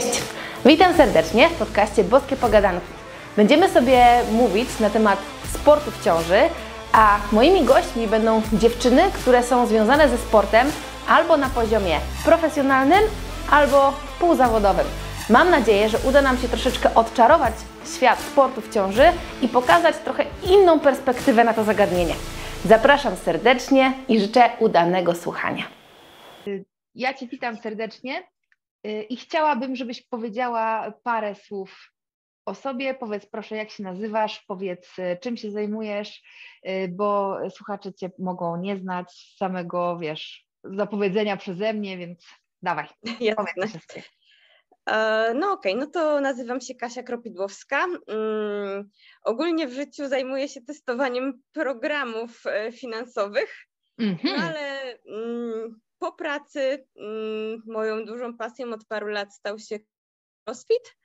Cześć! Witam serdecznie w podcaście Boskie Pogadanki. Będziemy sobie mówić na temat sportu w ciąży, a moimi gośćmi będą dziewczyny, które są związane ze sportem albo na poziomie profesjonalnym, albo półzawodowym. Mam nadzieję, że uda nam się troszeczkę odczarować świat sportu w ciąży i pokazać trochę inną perspektywę na to zagadnienie. Zapraszam serdecznie i życzę udanego słuchania. Ja Cię witam serdecznie i chciałabym, żebyś powiedziała parę słów o sobie. Powiedz proszę, jak się nazywasz, powiedz, y, czym się zajmujesz, y, bo słuchacze Cię mogą nie znać z samego, wiesz, zapowiedzenia przeze mnie, więc dawaj, Jasne. E, No okej, no to nazywam się Kasia Kropidłowska. Mm, ogólnie w życiu zajmuję się testowaniem programów e, finansowych, no Mhm. ale mm, po pracy mm, moją dużą pasją od paru lat stał się CrossFit,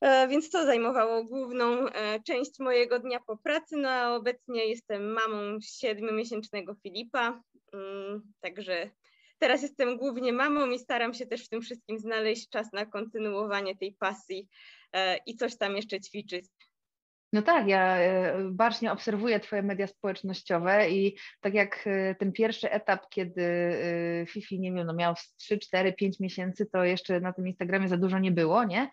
e, więc to zajmowało główną e, część mojego dnia po pracy, no a obecnie jestem mamą siedmiomiesięcznego Filipa, mm, także teraz jestem głównie mamą i staram się też w tym wszystkim znaleźć czas na kontynuowanie tej pasji e, i coś tam jeszcze ćwiczyć. No tak, ja e, bacznie obserwuję Twoje media społecznościowe i tak jak e, ten pierwszy etap, kiedy e, Fifi, nie wiem, no miał z 3, 4, 5 miesięcy, to jeszcze na tym Instagramie za dużo nie było, nie?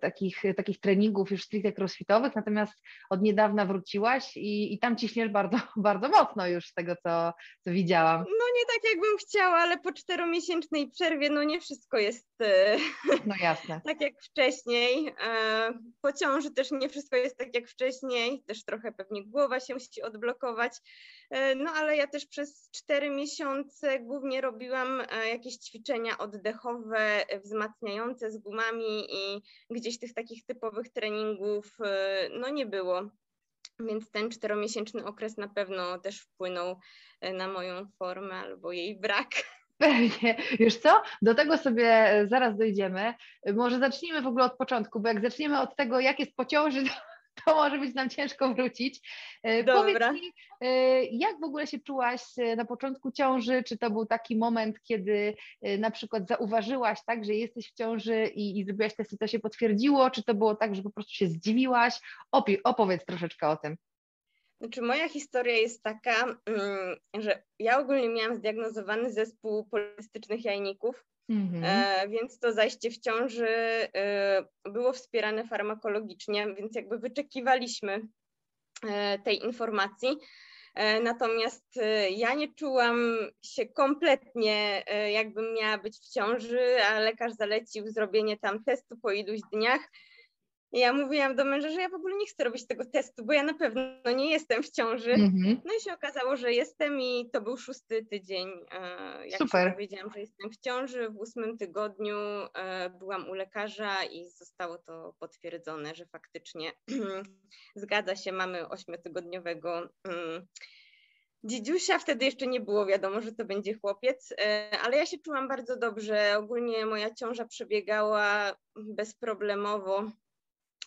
Takich, takich treningów już stricte crossfitowych, natomiast od niedawna wróciłaś i, i tam ciśniesz bardzo, bardzo mocno już z tego, co, co widziałam. No nie tak jakbym chciała, ale po czteromiesięcznej przerwie no nie wszystko jest No jasne. tak jak wcześniej. E, Po ciąży też nie wszystko jest tak jak wcześniej, też trochę pewnie głowa się musi odblokować. E, No ale ja też przez cztery miesiące głównie robiłam e, jakieś ćwiczenia oddechowe, wzmacniające z gumami i gdzieś tych takich typowych treningów no nie było. Więc ten czteromiesięczny okres na pewno też wpłynął na moją formę albo jej brak. Pewnie. Wiesz co? Do tego sobie e, zaraz dojdziemy. E, Może zacznijmy w ogóle od początku, bo jak zaczniemy od tego, jak jest po ciąży, to, to może być nam ciężko wrócić. E, Dobra. Powiedz mi, jak w ogóle się czułaś na początku ciąży? Czy to był taki moment, kiedy na przykład zauważyłaś, tak, że jesteś w ciąży i, i zrobiłaś testy, to się potwierdziło? Czy to było tak, że po prostu się zdziwiłaś? Opi- opowiedz troszeczkę o tym. Znaczy, moja historia jest taka, mm, że ja ogólnie miałam zdiagnozowany zespół polistycznych jajników, Mhm. e, więc to zajście w ciąży e, było wspierane farmakologicznie, więc jakby wyczekiwaliśmy e, tej informacji. Natomiast ja nie czułam się kompletnie, jakbym miała być w ciąży, a lekarz zalecił zrobienie tam testu po iluś dniach. Ja mówiłam do męża, że ja w ogóle nie chcę robić tego testu, bo ja na pewno nie jestem w ciąży. Mhm. No i się okazało, że jestem i to był szósty tydzień, e, jak Super. się dowiedziałam, że jestem w ciąży. W ósmym tygodniu e, byłam u lekarza i zostało to potwierdzone, że faktycznie zgadza się, mamy ośmiotygodniowego mm, dzidziusia. Wtedy jeszcze nie było wiadomo, że to będzie chłopiec, e, ale ja się czułam bardzo dobrze. Ogólnie moja ciąża przebiegała bezproblemowo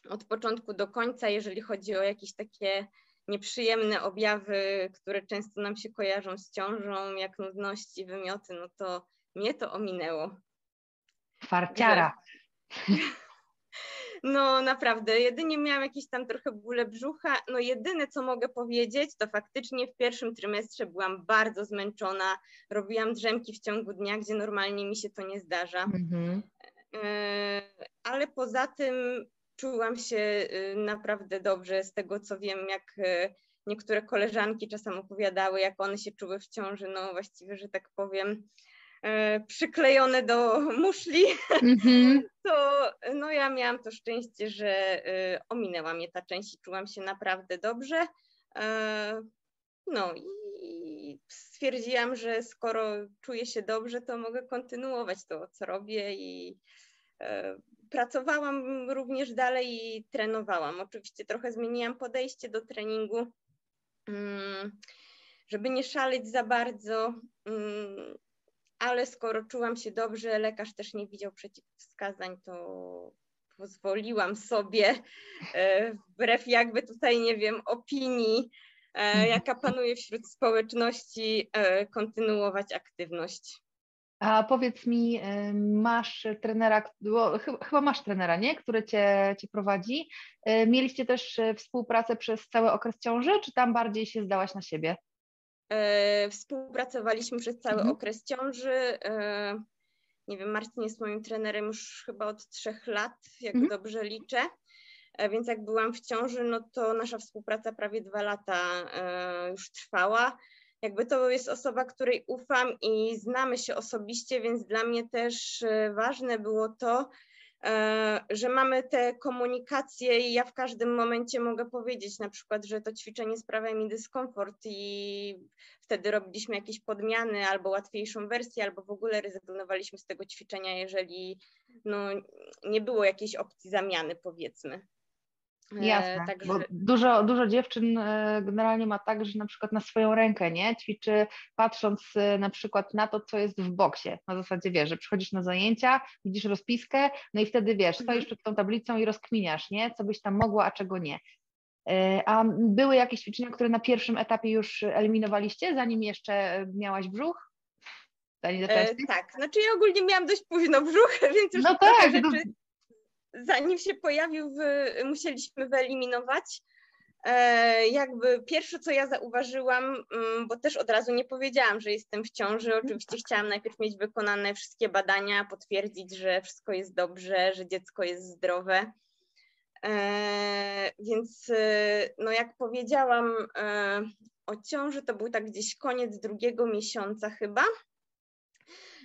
od początku do końca, jeżeli chodzi o jakieś takie nieprzyjemne objawy, które często nam się kojarzą z ciążą, jak nudności, wymioty, no to mnie to ominęło. Farciara. No naprawdę, jedynie miałam jakieś tam trochę bóle brzucha. No jedyne, co mogę powiedzieć, to faktycznie w pierwszym trymestrze byłam bardzo zmęczona. Robiłam drzemki w ciągu dnia, gdzie normalnie mi się to nie zdarza. Mhm. E, ale poza tym czułam się y, naprawdę dobrze z tego, co wiem, jak y, niektóre koleżanki czasem opowiadały, jak one się czuły w ciąży, no właściwie, że tak powiem, e, przyklejone do muszli, Mhm. to no ja miałam to szczęście, że y, ominęła mnie ta część i czułam się naprawdę dobrze. No i stwierdziłam, że skoro czuję się dobrze, to mogę kontynuować to, co robię i pracowałam również dalej i trenowałam. Oczywiście trochę zmieniłam podejście do treningu, mm, żeby nie szaleć za bardzo, mm, ale skoro czułam się dobrze, lekarz też nie widział przeciwwskazań, to pozwoliłam sobie, e, wbrew jakby tutaj, nie wiem, opinii, e, jaka panuje wśród społeczności, e, kontynuować aktywność. A powiedz mi, masz trenera, chyba masz trenera, nie? Który cię, cię prowadzi. Mieliście też współpracę przez cały okres ciąży, czy tam bardziej się zdałaś na siebie? E, współpracowaliśmy przez cały mhm. okres ciąży. E, nie wiem, Marcin jest moim trenerem już chyba od trzech lat, jak mhm. dobrze liczę. E, więc jak byłam w ciąży, no to nasza współpraca prawie dwa lata już trwała. Jakby to jest osoba, której ufam i znamy się osobiście, więc dla mnie też ważne było to, E, że mamy te komunikacje i ja w każdym momencie mogę powiedzieć na przykład, że to ćwiczenie sprawia mi dyskomfort i wtedy robiliśmy jakieś podmiany albo łatwiejszą wersję, albo w ogóle rezygnowaliśmy z tego ćwiczenia, jeżeli no, nie było jakiejś opcji zamiany powiedzmy. E, Jasne, Także... bo dużo, dużo dziewczyn e, generalnie ma tak, że na przykład na swoją rękę, nie, ćwiczy patrząc e, na przykład na to, co jest w boksie, na zasadzie wiesz, że przychodzisz na zajęcia, widzisz rozpiskę, no i wtedy wiesz, stoisz mhm. przed tą tablicą i rozkminiasz, nie, co byś tam mogła, a czego nie. A były jakieś ćwiczenia, które na pierwszym etapie już eliminowaliście, zanim jeszcze miałaś brzuch? Zanim e, tak, znaczy ja ogólnie miałam dość późno brzuch, więc już no tak, rzeczy zanim się pojawił, musieliśmy wyeliminować. E, jakby pierwsze, co ja zauważyłam, mm, bo też od razu nie powiedziałam, że jestem w ciąży. Oczywiście chciałam najpierw mieć wykonane wszystkie badania, potwierdzić, że wszystko jest dobrze, że dziecko jest zdrowe. E, więc, e, no jak powiedziałam o ciąży, to był tak gdzieś koniec drugiego miesiąca chyba.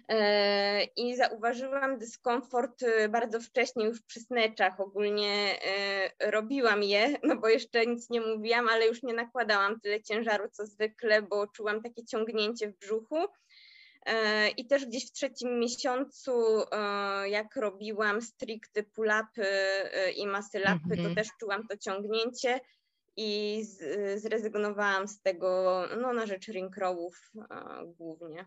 E, i zauważyłam dyskomfort e, bardzo wcześnie już przy sneczach. Ogólnie e, robiłam je, no bo jeszcze nic nie mówiłam, ale już nie nakładałam tyle ciężaru co zwykle, bo czułam takie ciągnięcie w brzuchu. I też gdzieś w trzecim miesiącu, jak robiłam stricte pull-upy i masy-lapy, to mhm. też czułam to ciągnięcie i zrezygnowałam z tego no, na rzecz ring rowów głównie.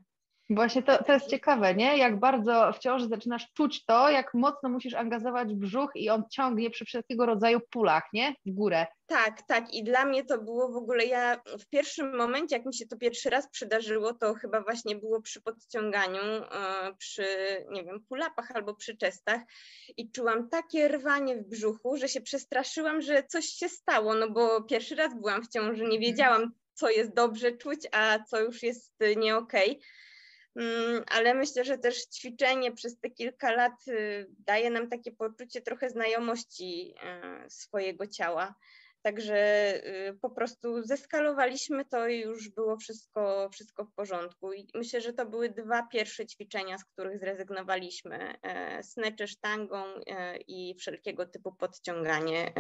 Właśnie to, to jest ciekawe, nie? Jak bardzo w ciąży zaczynasz czuć to, jak mocno musisz angażować brzuch i on ciągnie przy wszelkiego rodzaju pulach, nie? W górę. Tak, tak. I dla mnie to było w ogóle, ja w pierwszym momencie, jak mi się to pierwszy raz przydarzyło, to chyba właśnie było przy podciąganiu, e, przy, nie wiem, pulapach albo przy czestach i czułam takie rwanie w brzuchu, że się przestraszyłam, że coś się stało, no bo pierwszy raz byłam w ciąży, nie wiedziałam, co jest dobrze czuć, a co już jest nie okej. Okay. Mm, ale myślę, że też ćwiczenie przez te kilka lat y, daje nam takie poczucie trochę znajomości y, swojego ciała. Także y, po prostu zeskalowaliśmy to i już było wszystko, wszystko w porządku. I myślę, że to były dwa pierwsze ćwiczenia, z których zrezygnowaliśmy. Snecze sztangą i wszelkiego typu podciąganie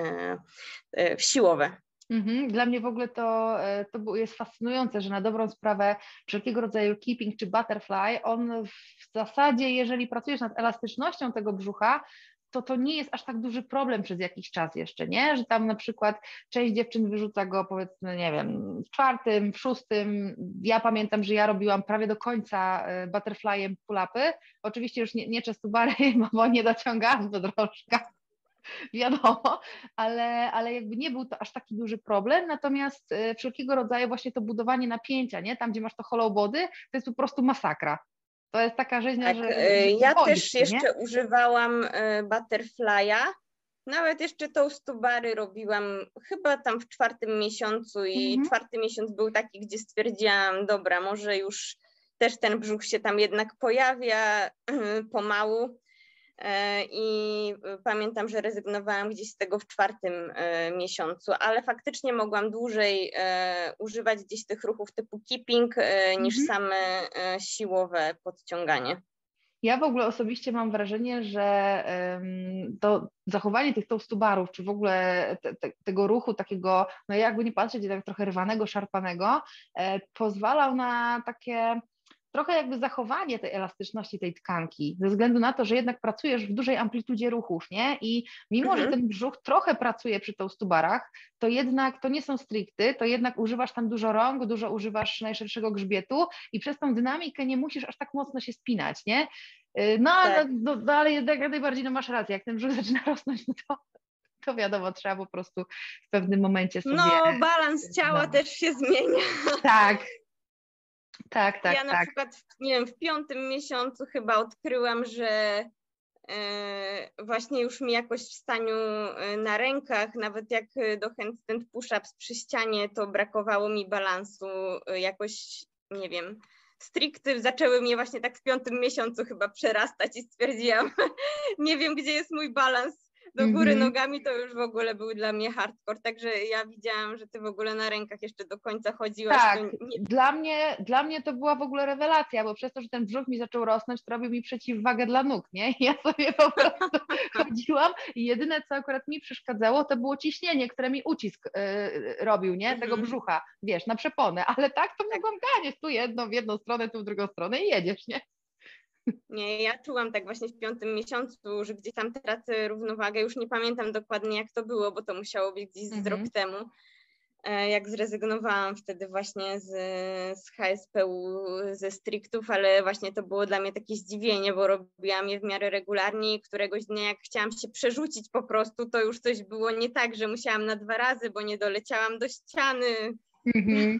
siłowe. Mhm. Dla mnie w ogóle to, e, to jest fascynujące, że na dobrą sprawę wszelkiego rodzaju keeping czy butterfly, on w zasadzie, jeżeli pracujesz nad elastycznością tego brzucha, to to nie jest aż tak duży problem przez jakiś czas jeszcze, nie? Że tam na przykład część dziewczyn wyrzuca go powiedzmy, nie wiem, w czwartym, w szóstym. Ja pamiętam, że ja robiłam prawie do końca e, butterflyem pull-upy. Oczywiście już nie, nie bary, bo nie dociągałam do drążka wiadomo, ale, ale jakby nie był to aż taki duży problem, natomiast e, wszelkiego rodzaju właśnie to budowanie napięcia, nie? tam gdzie masz to hollow body, to jest po prostu masakra. To jest taka rzeźnia, tak, że... E, ja też jeszcze używałam e, butterfly'a, nawet jeszcze toast bary robiłam chyba tam w czwartym miesiącu i mhm. czwarty miesiąc był taki, gdzie stwierdziłam, dobra, może już też ten brzuch się tam jednak pojawia pomału i pamiętam, że rezygnowałam gdzieś z tego w czwartym e, miesiącu, ale faktycznie mogłam dłużej e, używać gdzieś tych ruchów typu keeping niż mhm. same siłowe podciąganie. Ja w ogóle osobiście mam wrażenie, że to zachowanie tych toastubarów, czy w ogóle te, te, tego ruchu takiego, no jakby nie patrzeć, tak trochę rwanego, szarpanego, pozwalał na takie trochę jakby zachowanie tej elastyczności tej tkanki, ze względu na to, że jednak pracujesz w dużej amplitudzie ruchów, nie? I mimo, mhm. że ten brzuch trochę pracuje przy toastubarach, to jednak to nie są stricty, to jednak używasz tam dużo rąk, dużo używasz najszerszego grzbietu i przez tą dynamikę nie musisz aż tak mocno się spinać, nie? Y, no, tak. no, no, ale jednak najbardziej no masz rację, jak ten brzuch zaczyna rosnąć, no to to wiadomo, trzeba po prostu w pewnym momencie sobie... No, balans ciała no. też się zmienia. Tak, Tak, tak, ja na tak. przykład, nie wiem, w piątym miesiącu chyba odkryłam, że e, właśnie już mi jakoś w staniu e, na rękach, nawet jak do handstand push-ups przy ścianie, to brakowało mi balansu e, jakoś, nie wiem, stricte zaczęły mnie właśnie tak w piątym miesiącu chyba przerastać i stwierdziłam, nie wiem, gdzie jest mój balans do góry Mhm. nogami, to już w ogóle był dla mnie hardcore, także ja widziałam, że ty w ogóle na rękach jeszcze do końca chodziłaś. Tak, nie, dla mnie, dla mnie to była w ogóle rewelacja, bo przez to, że ten brzuch mi zaczął rosnąć, to robił mi przeciwwagę dla nóg, nie? Ja sobie po prostu chodziłam i jedyne, co akurat mi przeszkadzało, to było ciśnienie, które mi ucisk y, robił, nie? Tego Mhm. brzucha, wiesz, na przeponę, ale tak to mogłam ganiać tu jedną w jedną stronę, tu w drugą stronę i jedziesz, nie? Nie, ja czułam tak właśnie w piątym miesiącu, że gdzieś tam tracę równowagę. Już nie pamiętam dokładnie, jak to było, bo to musiało być gdzieś z Mhm. rok temu. e, Jak zrezygnowałam wtedy właśnie z, z HSPU, ze striktów, ale właśnie to było dla mnie takie zdziwienie, bo robiłam je w miarę regularnie i któregoś dnia, jak chciałam się przerzucić po prostu, to już coś było nie tak, że musiałam na dwa razy, bo nie doleciałam do ściany. Mhm.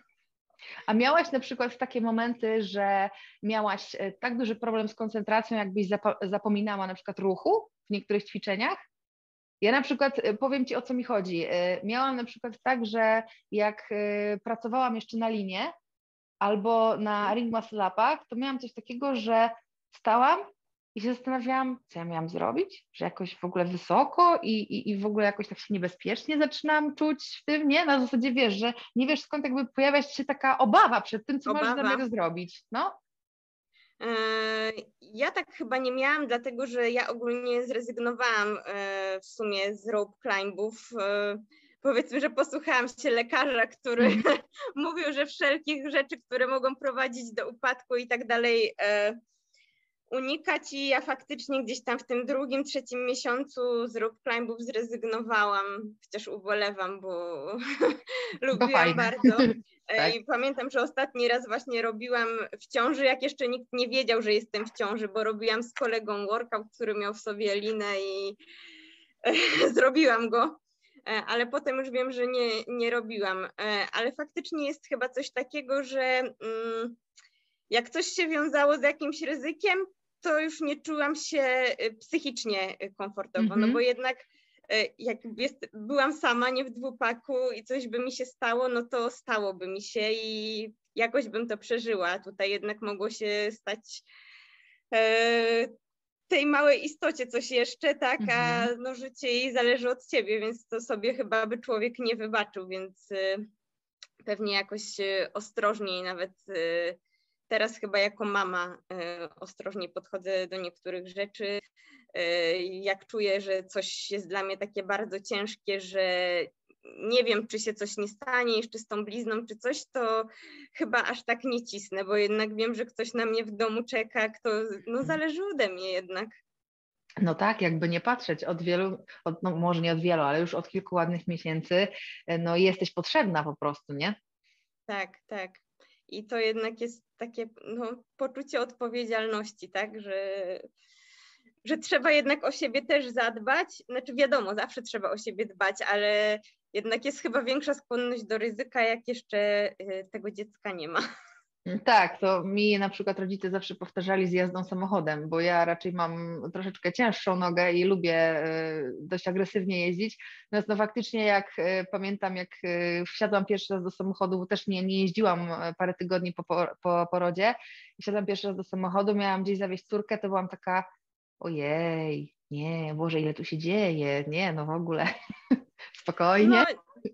A miałaś na przykład takie momenty, że miałaś e, tak duży problem z koncentracją, jakbyś zapominała na przykład ruchu w niektórych ćwiczeniach? Ja na przykład e, powiem Ci o co mi chodzi. E, Miałam na przykład tak, że jak pracowałam jeszcze na linie albo na ring muscle upach, to miałam coś takiego, że stałam i się zastanawiałam, co ja miałam zrobić, że jakoś w ogóle wysoko i, i, i w ogóle jakoś tak się niebezpiecznie zaczynam czuć w tym, nie? Na zasadzie wiesz, że nie wiesz skąd jakby pojawia się taka obawa przed tym, co możesz Obawa. zamiar zrobić, no. E, Ja tak chyba nie miałam, dlatego że ja ogólnie zrezygnowałam e, w sumie z rope climbów. E, Powiedzmy, że posłuchałam się lekarza, który Mhm. mówił, że wszelkich rzeczy, które mogą prowadzić do upadku i tak dalej, e, unikać i ja faktycznie gdzieś tam w tym drugim, trzecim miesiącu z rope climbów zrezygnowałam, chociaż ubolewam, bo lubiłam bardzo. E, Tak. I pamiętam, że ostatni raz właśnie robiłam w ciąży, jak jeszcze nikt nie wiedział, że jestem w ciąży, bo robiłam z kolegą workout, który miał w sobie linę i zrobiłam go. E, Ale potem już wiem, że nie, nie robiłam. E, Ale faktycznie jest chyba coś takiego, że mm, jak coś się wiązało z jakimś ryzykiem, to już nie czułam się e, psychicznie e, komfortowo, no Mhm. bo jednak e, jak jest, byłam sama, nie w dwupaku i coś by mi się stało, no to stałoby mi się i jakoś bym to przeżyła. Tutaj jednak mogło się stać e, tej małej istocie coś jeszcze, tak, a Mhm. no życie jej zależy od ciebie, więc to sobie chyba by człowiek nie wybaczył, więc e, pewnie jakoś ostrożniej nawet e, teraz chyba jako mama e, ostrożniej podchodzę do niektórych rzeczy. E, Jak czuję, że coś jest dla mnie takie bardzo ciężkie, że nie wiem, czy się coś nie stanie jeszcze z tą blizną, czy coś, to chyba aż tak nie cisnę, bo jednak wiem, że ktoś na mnie w domu czeka, kto, no zależy ode mnie jednak. No tak, jakby nie patrzeć, od wielu, od, no może nie od wielu, ale już od kilku ładnych miesięcy, e, no jesteś potrzebna po prostu, nie? Tak, tak. I to jednak jest takie no, poczucie odpowiedzialności, tak, że, że trzeba jednak o siebie też zadbać. Znaczy wiadomo, zawsze trzeba o siebie dbać, ale jednak jest chyba większa skłonność do ryzyka, jak jeszcze y, tego dziecka nie ma. Tak, to mi na przykład rodzice zawsze powtarzali z jazdą samochodem, bo ja raczej mam troszeczkę cięższą nogę i lubię e, dość agresywnie jeździć. Natomiast no faktycznie jak e, pamiętam, jak e, wsiadłam pierwszy raz do samochodu, bo też nie, nie jeździłam parę tygodni po, po, po porodzie, i wsiadłam pierwszy raz do samochodu, miałam gdzieś zawieźć córkę, to byłam taka, ojej, nie, Boże, ile tu się dzieje, nie, no w ogóle, spokojnie. No,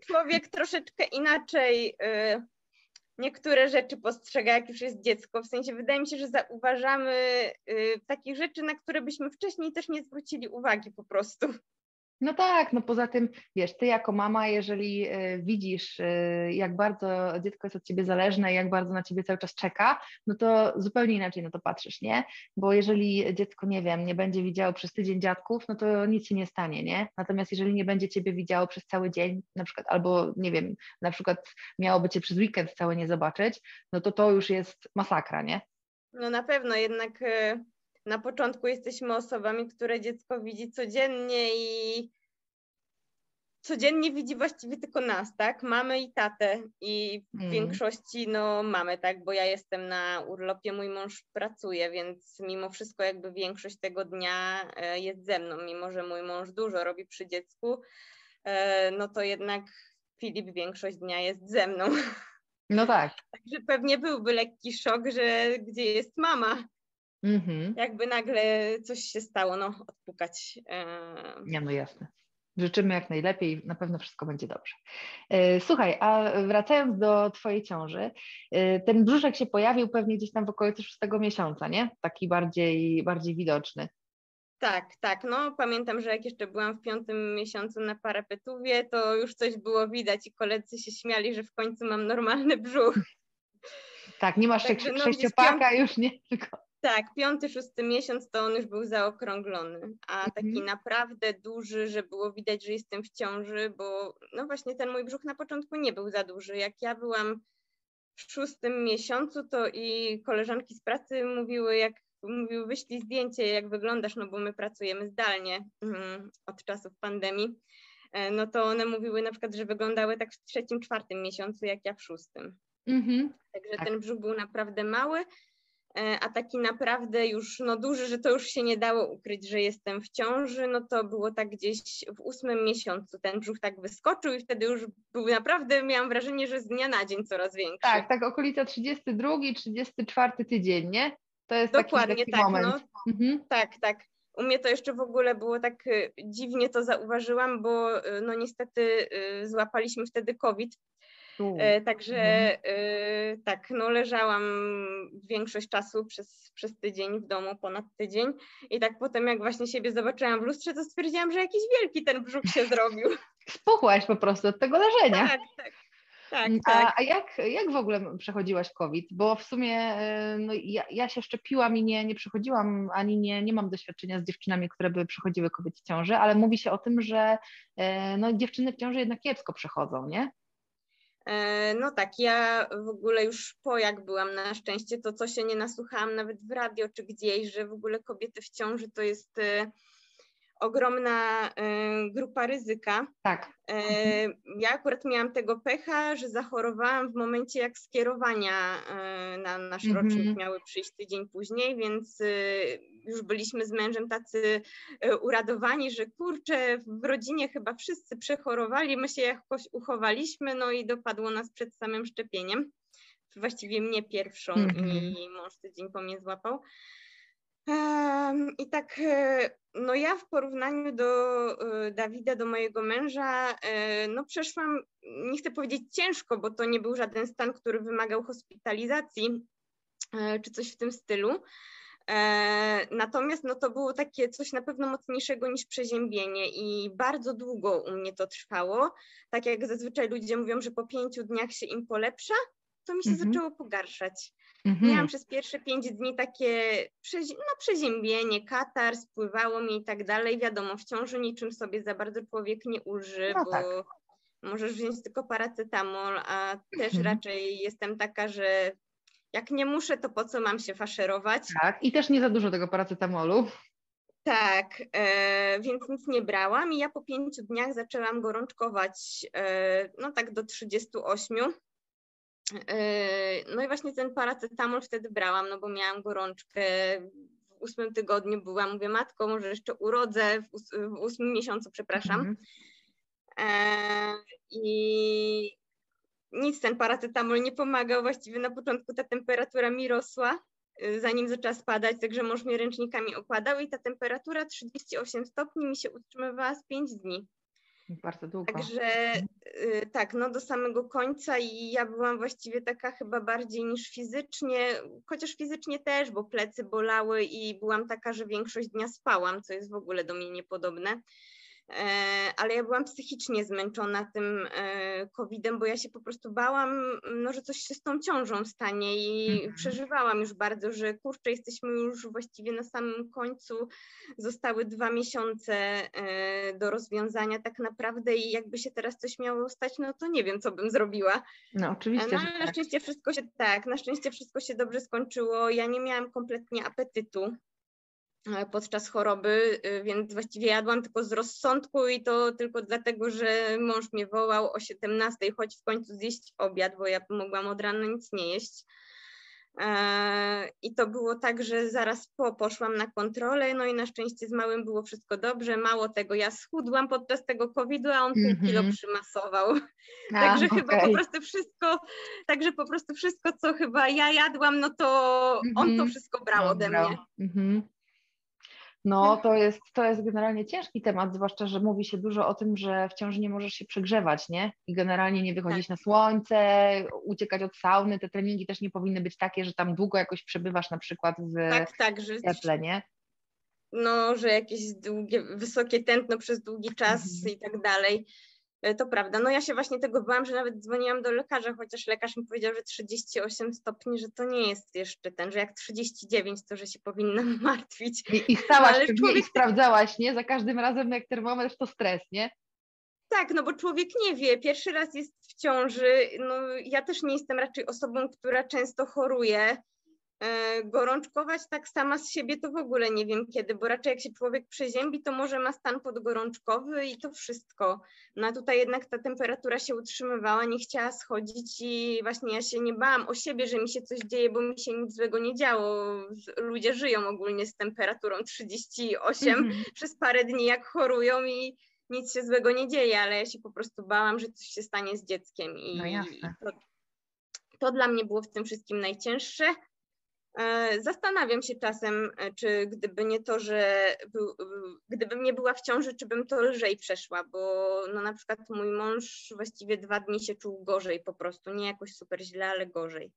człowiek troszeczkę inaczej y, niektóre rzeczy postrzega, jak już jest dziecko. W sensie wydaje mi się, że zauważamy y, takich rzeczy, na które byśmy wcześniej też nie zwrócili uwagi po prostu. No tak, no poza tym, wiesz, ty jako mama, jeżeli y, widzisz, y, jak bardzo dziecko jest od ciebie zależne i jak bardzo na ciebie cały czas czeka, no to zupełnie inaczej na to patrzysz, nie? Bo jeżeli dziecko, nie wiem, nie będzie widziało przez tydzień dziadków, no to nic się nie stanie, nie? Natomiast jeżeli nie będzie ciebie widziało przez cały dzień, na przykład, albo nie wiem, na przykład miałoby cię przez weekend cały nie zobaczyć, no to to już jest masakra, nie? No na pewno jednak y, na początku jesteśmy osobami, które dziecko widzi codziennie i codziennie widzi właściwie tylko nas, tak? Mamy i tatę i w Mm. większości no mamy, tak? Bo ja jestem na urlopie, mój mąż pracuje, więc mimo wszystko jakby większość tego dnia e, jest ze mną, mimo że mój mąż dużo robi przy dziecku, e, no to jednak Filip większość dnia jest ze mną. No tak. Także pewnie byłby lekki szok, że gdzie jest mama, Mhm. jakby nagle coś się stało, no odpukać. Nie, no jasne. Życzymy jak najlepiej, na pewno wszystko będzie dobrze. E, Słuchaj, a wracając do Twojej ciąży, e, ten brzuszek się pojawił pewnie gdzieś tam w okolicy szóstego miesiąca, nie? Taki bardziej, bardziej widoczny. Tak, tak. No pamiętam, że jak jeszcze byłam w piątym miesiącu na parapetówie, to już coś było widać i koledzy się śmiali, że w końcu mam normalny brzuch. Tak, nie masz Także sześć- no, sześciopaka już, nie? Tylko... Tak, piąty, szósty miesiąc to on już był zaokrąglony, a taki Mhm. naprawdę duży, że było widać, że jestem w ciąży, bo no właśnie ten mój brzuch na początku nie był za duży. Jak ja byłam w szóstym miesiącu, to i koleżanki z pracy mówiły, jak mówiły, wyślij zdjęcie, jak wyglądasz, no bo my pracujemy zdalnie mm, od czasów pandemii. E, No to one mówiły na przykład, że wyglądały tak w trzecim, czwartym miesiącu, jak ja w szóstym. Mhm. Także Tak. ten brzuch był naprawdę mały, a taki naprawdę już no, duży, że to już się nie dało ukryć, że jestem w ciąży, no to było tak gdzieś w ósmym miesiącu ten brzuch tak wyskoczył i wtedy już był naprawdę, miałam wrażenie, że z dnia na dzień coraz większy. Tak, tak, okolica 32, 34 tydzień, nie? To jest Dokładnie taki, taki tak, moment. no. Mhm. Tak, tak. U mnie to jeszcze w ogóle było tak y, dziwnie to zauważyłam, bo y, no niestety złapaliśmy wtedy COVID. E, Także Mhm. e, tak, no leżałam większość czasu przez, przez tydzień w domu, ponad tydzień i tak potem jak właśnie siebie zobaczyłam w lustrze, to stwierdziłam, że jakiś wielki ten brzuch się zrobił. Spuchłaś po prostu od tego leżenia. Tak, tak, tak, A, tak. a jak, jak w ogóle przechodziłaś COVID? Bo w sumie e, no, ja, ja się szczepiłam i nie, nie przechodziłam, ani nie, nie mam doświadczenia z dziewczynami, które by przechodziły COVID w ciąży, ale mówi się o tym, że no, dziewczyny w ciąży jednak kiepsko przechodzą, nie? E, No tak, ja w ogóle już po jak byłam na szczęście, to co się nie nasłuchałam nawet w radio czy gdzieś, że w ogóle kobiety w ciąży to jest e, ogromna e, grupa ryzyka. Tak. E, Ja akurat miałam tego pecha, że zachorowałam w momencie jak skierowania e, na nasz Mhm. rocznik miały przyjść tydzień później, więc już byliśmy z mężem tacy uradowani, że kurczę, w rodzinie chyba wszyscy przechorowali, my się jakoś uchowaliśmy, no i dopadło nas przed samym szczepieniem. Właściwie mnie pierwszą Mhm. i mąż tydzień po mnie złapał. I tak, e, no ja w porównaniu do e, Dawida, do mojego męża, e, no przeszłam, nie chcę powiedzieć ciężko, bo to nie był żaden stan, który wymagał hospitalizacji czy coś w tym stylu. Natomiast no to było takie coś na pewno mocniejszego niż przeziębienie i bardzo długo u mnie to trwało. Tak jak zazwyczaj ludzie mówią, że po pięciu dniach się im polepsza, to mi się Mhm. zaczęło pogarszać. Mhm. Miałam przez pierwsze pięć dni takie przezi- no, przeziębienie, katar, spływało mi i tak dalej. Wiadomo, w ciąży niczym sobie za bardzo człowiek nie ulży, No bo tak. możesz wziąć tylko paracetamol, a też Mhm. raczej jestem taka, że jak nie muszę, to po co mam się faszerować? Tak. I też nie za dużo tego paracetamolu. Tak, e, więc nic nie brałam i ja po pięciu dniach zaczęłam gorączkować, e, no tak do 38. E, no i właśnie ten paracetamol wtedy brałam, no bo miałam gorączkę. W ósmym tygodniu byłam, mówię, matko, może jeszcze urodzę, w, ós- w ósmym miesiącu, przepraszam. E, I nic ten paracetamol nie pomagał. Właściwie na początku ta temperatura mi rosła, y, zanim zaczęła spadać, także mąż mnie ręcznikami okładał i ta temperatura 38 stopni mi się utrzymywała z 5 dni. Bardzo długo. Także y, tak, no do samego końca i ja byłam właściwie taka chyba bardziej niż fizycznie, chociaż fizycznie też, bo plecy bolały i byłam taka, że większość dnia spałam, co jest w ogóle do mnie niepodobne. E, ale ja byłam psychicznie zmęczona tym e, COVID-em, bo ja się po prostu bałam, no, że coś się z tą ciążą stanie i Mhm. przeżywałam już bardzo, że kurczę, jesteśmy już właściwie na samym końcu, zostały dwa miesiące e, do rozwiązania tak naprawdę i jakby się teraz coś miało stać, no to nie wiem, co bym zrobiła. No oczywiście, No, ale na tak. szczęście wszystko się tak, na szczęście wszystko się dobrze skończyło. Ja nie miałam kompletnie apetytu. E, podczas choroby, y, więc właściwie jadłam tylko z rozsądku i to tylko dlatego, że mąż mnie wołał o 17, chodź w końcu zjeść obiad, bo ja mogłam od rana nic nie jeść. E, I to było tak, że zaraz po poszłam na kontrolę, no i na szczęście z małym było wszystko dobrze. Mało tego, ja schudłam podczas tego COVID-u, a on pół mm -hmm. kilo przymasował. A, także okay. chyba po prostu wszystko, także po prostu wszystko, co chyba ja jadłam, no to mm -hmm. on to mhm. wszystko brał ode mnie. Mm -hmm. No, to jest, to jest generalnie ciężki temat, zwłaszcza, że mówi się dużo o tym, że w ciąży nie możesz się przegrzewać, nie? I generalnie nie wychodzić tak. na słońce, uciekać od sauny. Te treningi też nie powinny być takie, że tam długo jakoś przebywasz na przykład w tak, tak, że, cieple, nie? No, że jakieś długie, wysokie tętno przez długi czas mhm. i tak dalej. E, to prawda. No ja się właśnie tego bałam, że nawet dzwoniłam do lekarza, chociaż lekarz mi powiedział, że 38 stopni, że to nie jest jeszcze ten, że jak 39, to że się powinnam martwić. I, i stałaś no, człowiek... i sprawdzałaś, nie? Za każdym razem jak termometr to stres, nie? Tak, no bo człowiek nie wie, pierwszy raz jest w ciąży, no ja też nie jestem raczej osobą, która często choruje, gorączkować tak sama z siebie to w ogóle nie wiem kiedy, bo raczej jak się człowiek przeziębi, to może ma stan podgorączkowy i to wszystko. No a tutaj jednak ta temperatura się utrzymywała, nie chciała schodzić i właśnie ja się nie bałam o siebie, że mi się coś dzieje, bo mi się nic złego nie działo. Ludzie żyją ogólnie z temperaturą 38 mm -hmm. przez parę dni jak chorują i nic się złego nie dzieje, ale ja się po prostu bałam, że coś się stanie z dzieckiem i, no jasne. to, to dla mnie było w tym wszystkim najcięższe. E, zastanawiam się czasem, e, czy gdyby nie to, że był, gdybym nie była w ciąży, czy bym to lżej przeszła, bo no na przykład mój mąż właściwie dwa dni się czuł gorzej po prostu, nie jakoś super źle, ale gorzej.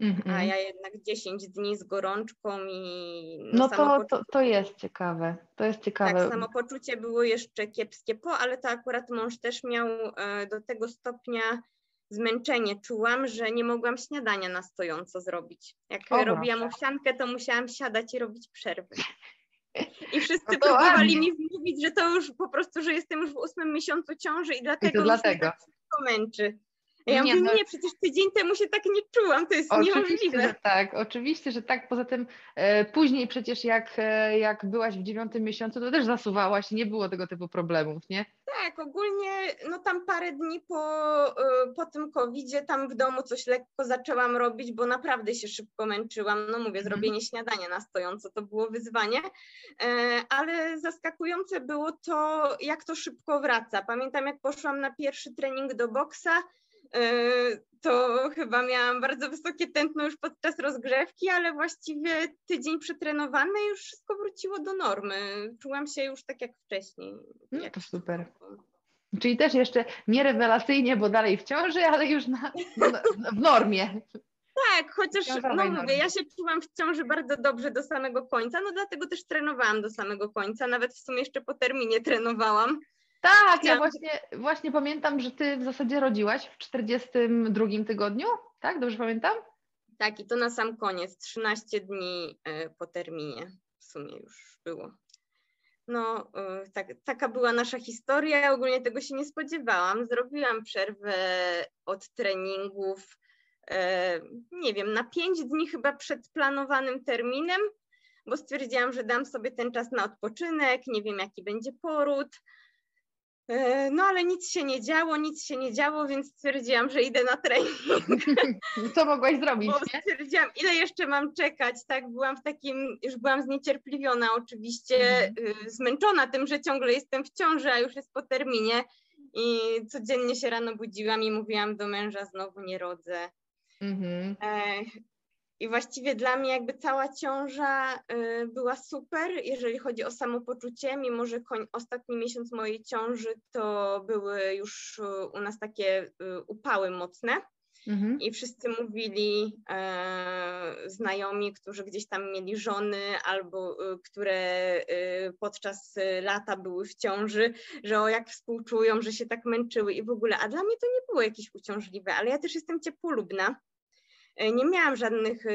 Mm -hmm. A ja jednak 10 dni z gorączką i. No, no to, to, to jest ciekawe. To jest ciekawe. Tak, samopoczucie było jeszcze kiepskie po, ale to akurat mąż też miał e, do tego stopnia zmęczenie czułam, że nie mogłam śniadania na stojąco zrobić. Jak Dobra. robiłam owsiankę, to musiałam siadać i robić przerwy. I wszyscy no próbowali mi mówić, że to już po prostu, że jestem już w ósmym miesiącu ciąży i dlatego I to dlatego. tak wszystko męczy. Ja nie, mówię, no... nie, przecież tydzień temu się tak nie czułam, to jest oczywiście, niemożliwe. Że tak, oczywiście, że tak. Poza tym e, później przecież jak, e, jak byłaś w dziewiątym miesiącu, to też zasuwałaś, nie było tego typu problemów, nie? Tak, ogólnie no tam parę dni po, e, po tym covidzie tam w domu coś lekko zaczęłam robić, bo naprawdę się szybko męczyłam. No mówię, mhm. zrobienie śniadania na stojąco to było wyzwanie, e, ale zaskakujące było to, jak to szybko wraca. Pamiętam, jak poszłam na pierwszy trening do boksa, to chyba miałam bardzo wysokie tętno już podczas rozgrzewki, ale właściwie tydzień przetrenowany już wszystko wróciło do normy. Czułam się już tak jak wcześniej. No to super. Czyli też jeszcze nie rewelacyjnie, bo dalej w ciąży, ale już na, na w normie. Tak, chociaż no mówię, ja się czułam w ciąży bardzo dobrze do samego końca, no dlatego też trenowałam do samego końca, nawet w sumie jeszcze po terminie trenowałam. Tak, ja właśnie, właśnie pamiętam, że ty w zasadzie rodziłaś w 42 tygodniu, tak? Dobrze pamiętam? Tak, i to na sam koniec, 13 dni e, po terminie w sumie już było. No, e, tak, taka była nasza historia. Ogólnie tego się nie spodziewałam. Zrobiłam przerwę od treningów, e, nie wiem, na 5 dni chyba przed planowanym terminem, bo stwierdziłam, że dam sobie ten czas na odpoczynek, nie wiem jaki będzie poród. E, no ale nic się nie działo, nic się nie działo, więc stwierdziłam, że idę na trening. Co mogłaś zrobić? Bo nie? stwierdziłam, ile jeszcze mam czekać, tak? Byłam w takim, już byłam zniecierpliwiona oczywiście, mhm. Y, zmęczona tym, że ciągle jestem w ciąży, a już jest po terminie i codziennie się rano budziłam i mówiłam do męża, znowu nie rodzę. Mhm. E, i właściwie dla mnie jakby cała ciąża y, była super, jeżeli chodzi o samopoczucie, mimo że ostatni miesiąc mojej ciąży to były już y, u nas takie y, upały mocne. Mhm. I wszyscy mówili, e, znajomi, którzy gdzieś tam mieli żony albo które podczas lata były w ciąży, że o jak współczują, że się tak męczyły i w ogóle. A dla mnie to nie było jakieś uciążliwe, ale ja też jestem ciepłolubna E, nie miałam żadnych, e,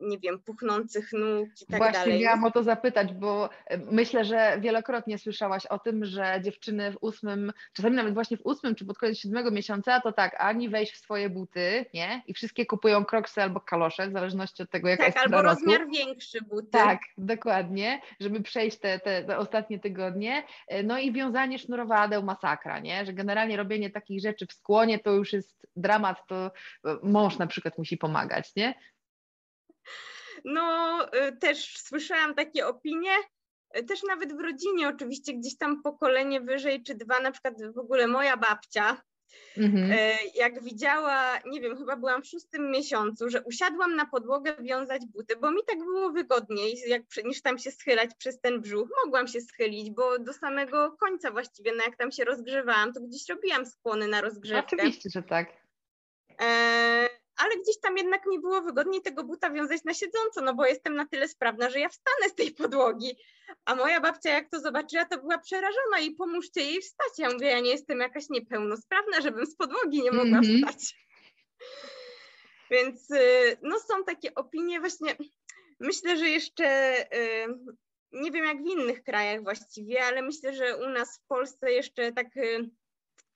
nie wiem, puchnących nóg i tak Właśnie dalej. miałam o to zapytać, bo e, myślę, że wielokrotnie słyszałaś o tym, że dziewczyny w ósmym, czasami nawet właśnie w ósmym czy pod koniec siódmego miesiąca, to tak, ani wejść w swoje buty, nie? I wszystkie kupują kroksy albo kalosze, w zależności od tego, jaka tak, jest albo rozmiar roku. większy buty. Tak, dokładnie, żeby przejść te, te, te ostatnie tygodnie. No i wiązanie sznurowadeł, masakra, nie? Że generalnie robienie takich rzeczy w skłonie to już jest dramat, to mąż na przykład musi pomagać, nie? No, y, też słyszałam takie opinie, y, też nawet w rodzinie oczywiście, gdzieś tam pokolenie wyżej czy dwa, na przykład w ogóle moja babcia, Mhm. y, jak widziała, nie wiem, chyba byłam w szóstym miesiącu, że usiadłam na podłogę wiązać buty, bo mi tak było wygodniej, jak, niż tam się schylać przez ten brzuch. Mogłam się schylić, bo do samego końca właściwie, no jak tam się rozgrzewałam, to gdzieś robiłam skłony na rozgrzewkę. Oczywiście, że tak. E, ale gdzieś tam jednak mi było wygodniej tego buta wiązać na siedząco, no bo jestem na tyle sprawna, że ja wstanę z tej podłogi. A moja babcia jak to zobaczyła, to była przerażona i pomóżcie jej wstać. Ja mówię, ja nie jestem jakaś niepełnosprawna, żebym z podłogi nie mogła Mhm. wstać. Więc y, no są takie opinie właśnie, myślę, że jeszcze y, nie wiem jak w innych krajach właściwie, ale myślę, że u nas w Polsce jeszcze tak y,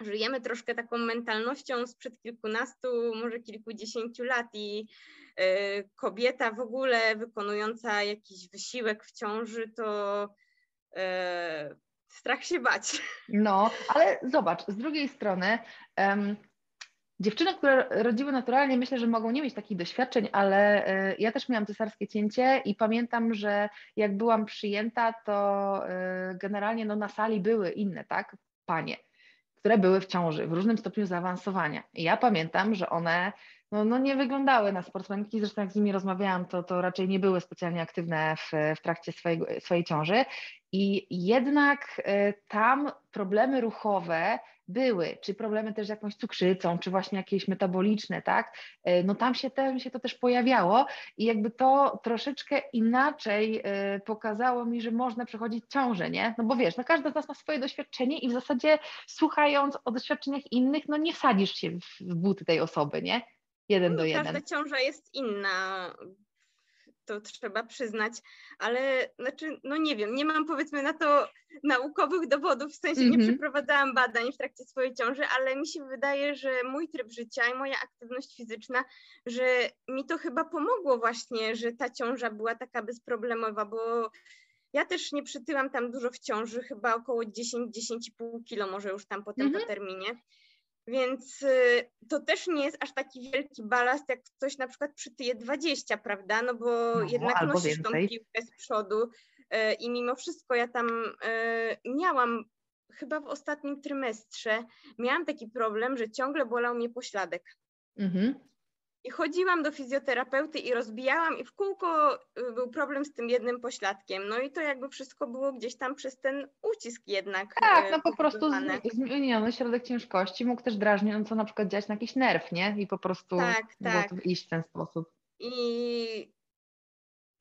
żyjemy troszkę taką mentalnością sprzed kilkunastu, może kilkudziesięciu lat i y, kobieta w ogóle wykonująca jakiś wysiłek w ciąży, to y, strach się bać. No, ale zobacz, z drugiej strony em, dziewczyny, które rodziły naturalnie, myślę, że mogą nie mieć takich doświadczeń, ale e, ja też miałam cesarskie cięcie i pamiętam, że jak byłam przyjęta, to e, generalnie no, na sali były inne, tak, panie, które były w ciąży w różnym stopniu zaawansowania. I ja pamiętam, że one no, no nie wyglądały na sportsmenki, zresztą jak z nimi rozmawiałam, to, to raczej nie były specjalnie aktywne w, w trakcie swojego, swojej ciąży i jednak e, tam problemy ruchowe były, czy problemy też z jakąś cukrzycą, czy właśnie jakieś metaboliczne, tak? E, No tam się, tam się to też pojawiało i jakby to troszeczkę inaczej e, pokazało mi, że można przechodzić ciążę, nie? No bo wiesz, no każda z nas ma swoje doświadczenie i w zasadzie słuchając o doświadczeniach innych, no nie wsadzisz się w, w buty tej osoby, nie? Jeden No, do jeden. Każda ciąża jest inna, to trzeba przyznać, ale znaczy, no nie wiem, nie mam powiedzmy na to naukowych dowodów, w sensie nie Mhm. przeprowadzałam badań w trakcie swojej ciąży, ale mi się wydaje, że mój tryb życia i moja aktywność fizyczna, że mi to chyba pomogło właśnie, że ta ciąża była taka bezproblemowa, bo ja też nie przytyłam tam dużo w ciąży, chyba około 10-10,5 kilo może już tam potem Mhm. po terminie. Więc y, to też nie jest aż taki wielki balast, jak ktoś na przykład przytyje 20, prawda? No bo No, jednak nosisz tą piłkę z przodu y, i mimo wszystko ja tam y, miałam chyba w ostatnim trymestrze miałam taki problem, że ciągle bolał mnie pośladek. Mhm. I chodziłam do fizjoterapeuty i rozbijałam i w kółko y, był problem z tym jednym pośladkiem. No i to jakby wszystko było gdzieś tam przez ten ucisk jednak. Tak, y, no po prostu zmieniony środek ciężkości mógł też drażniąco na przykład działać na jakiś nerw, nie? I po prostu Tak, tak. iść w ten sposób. I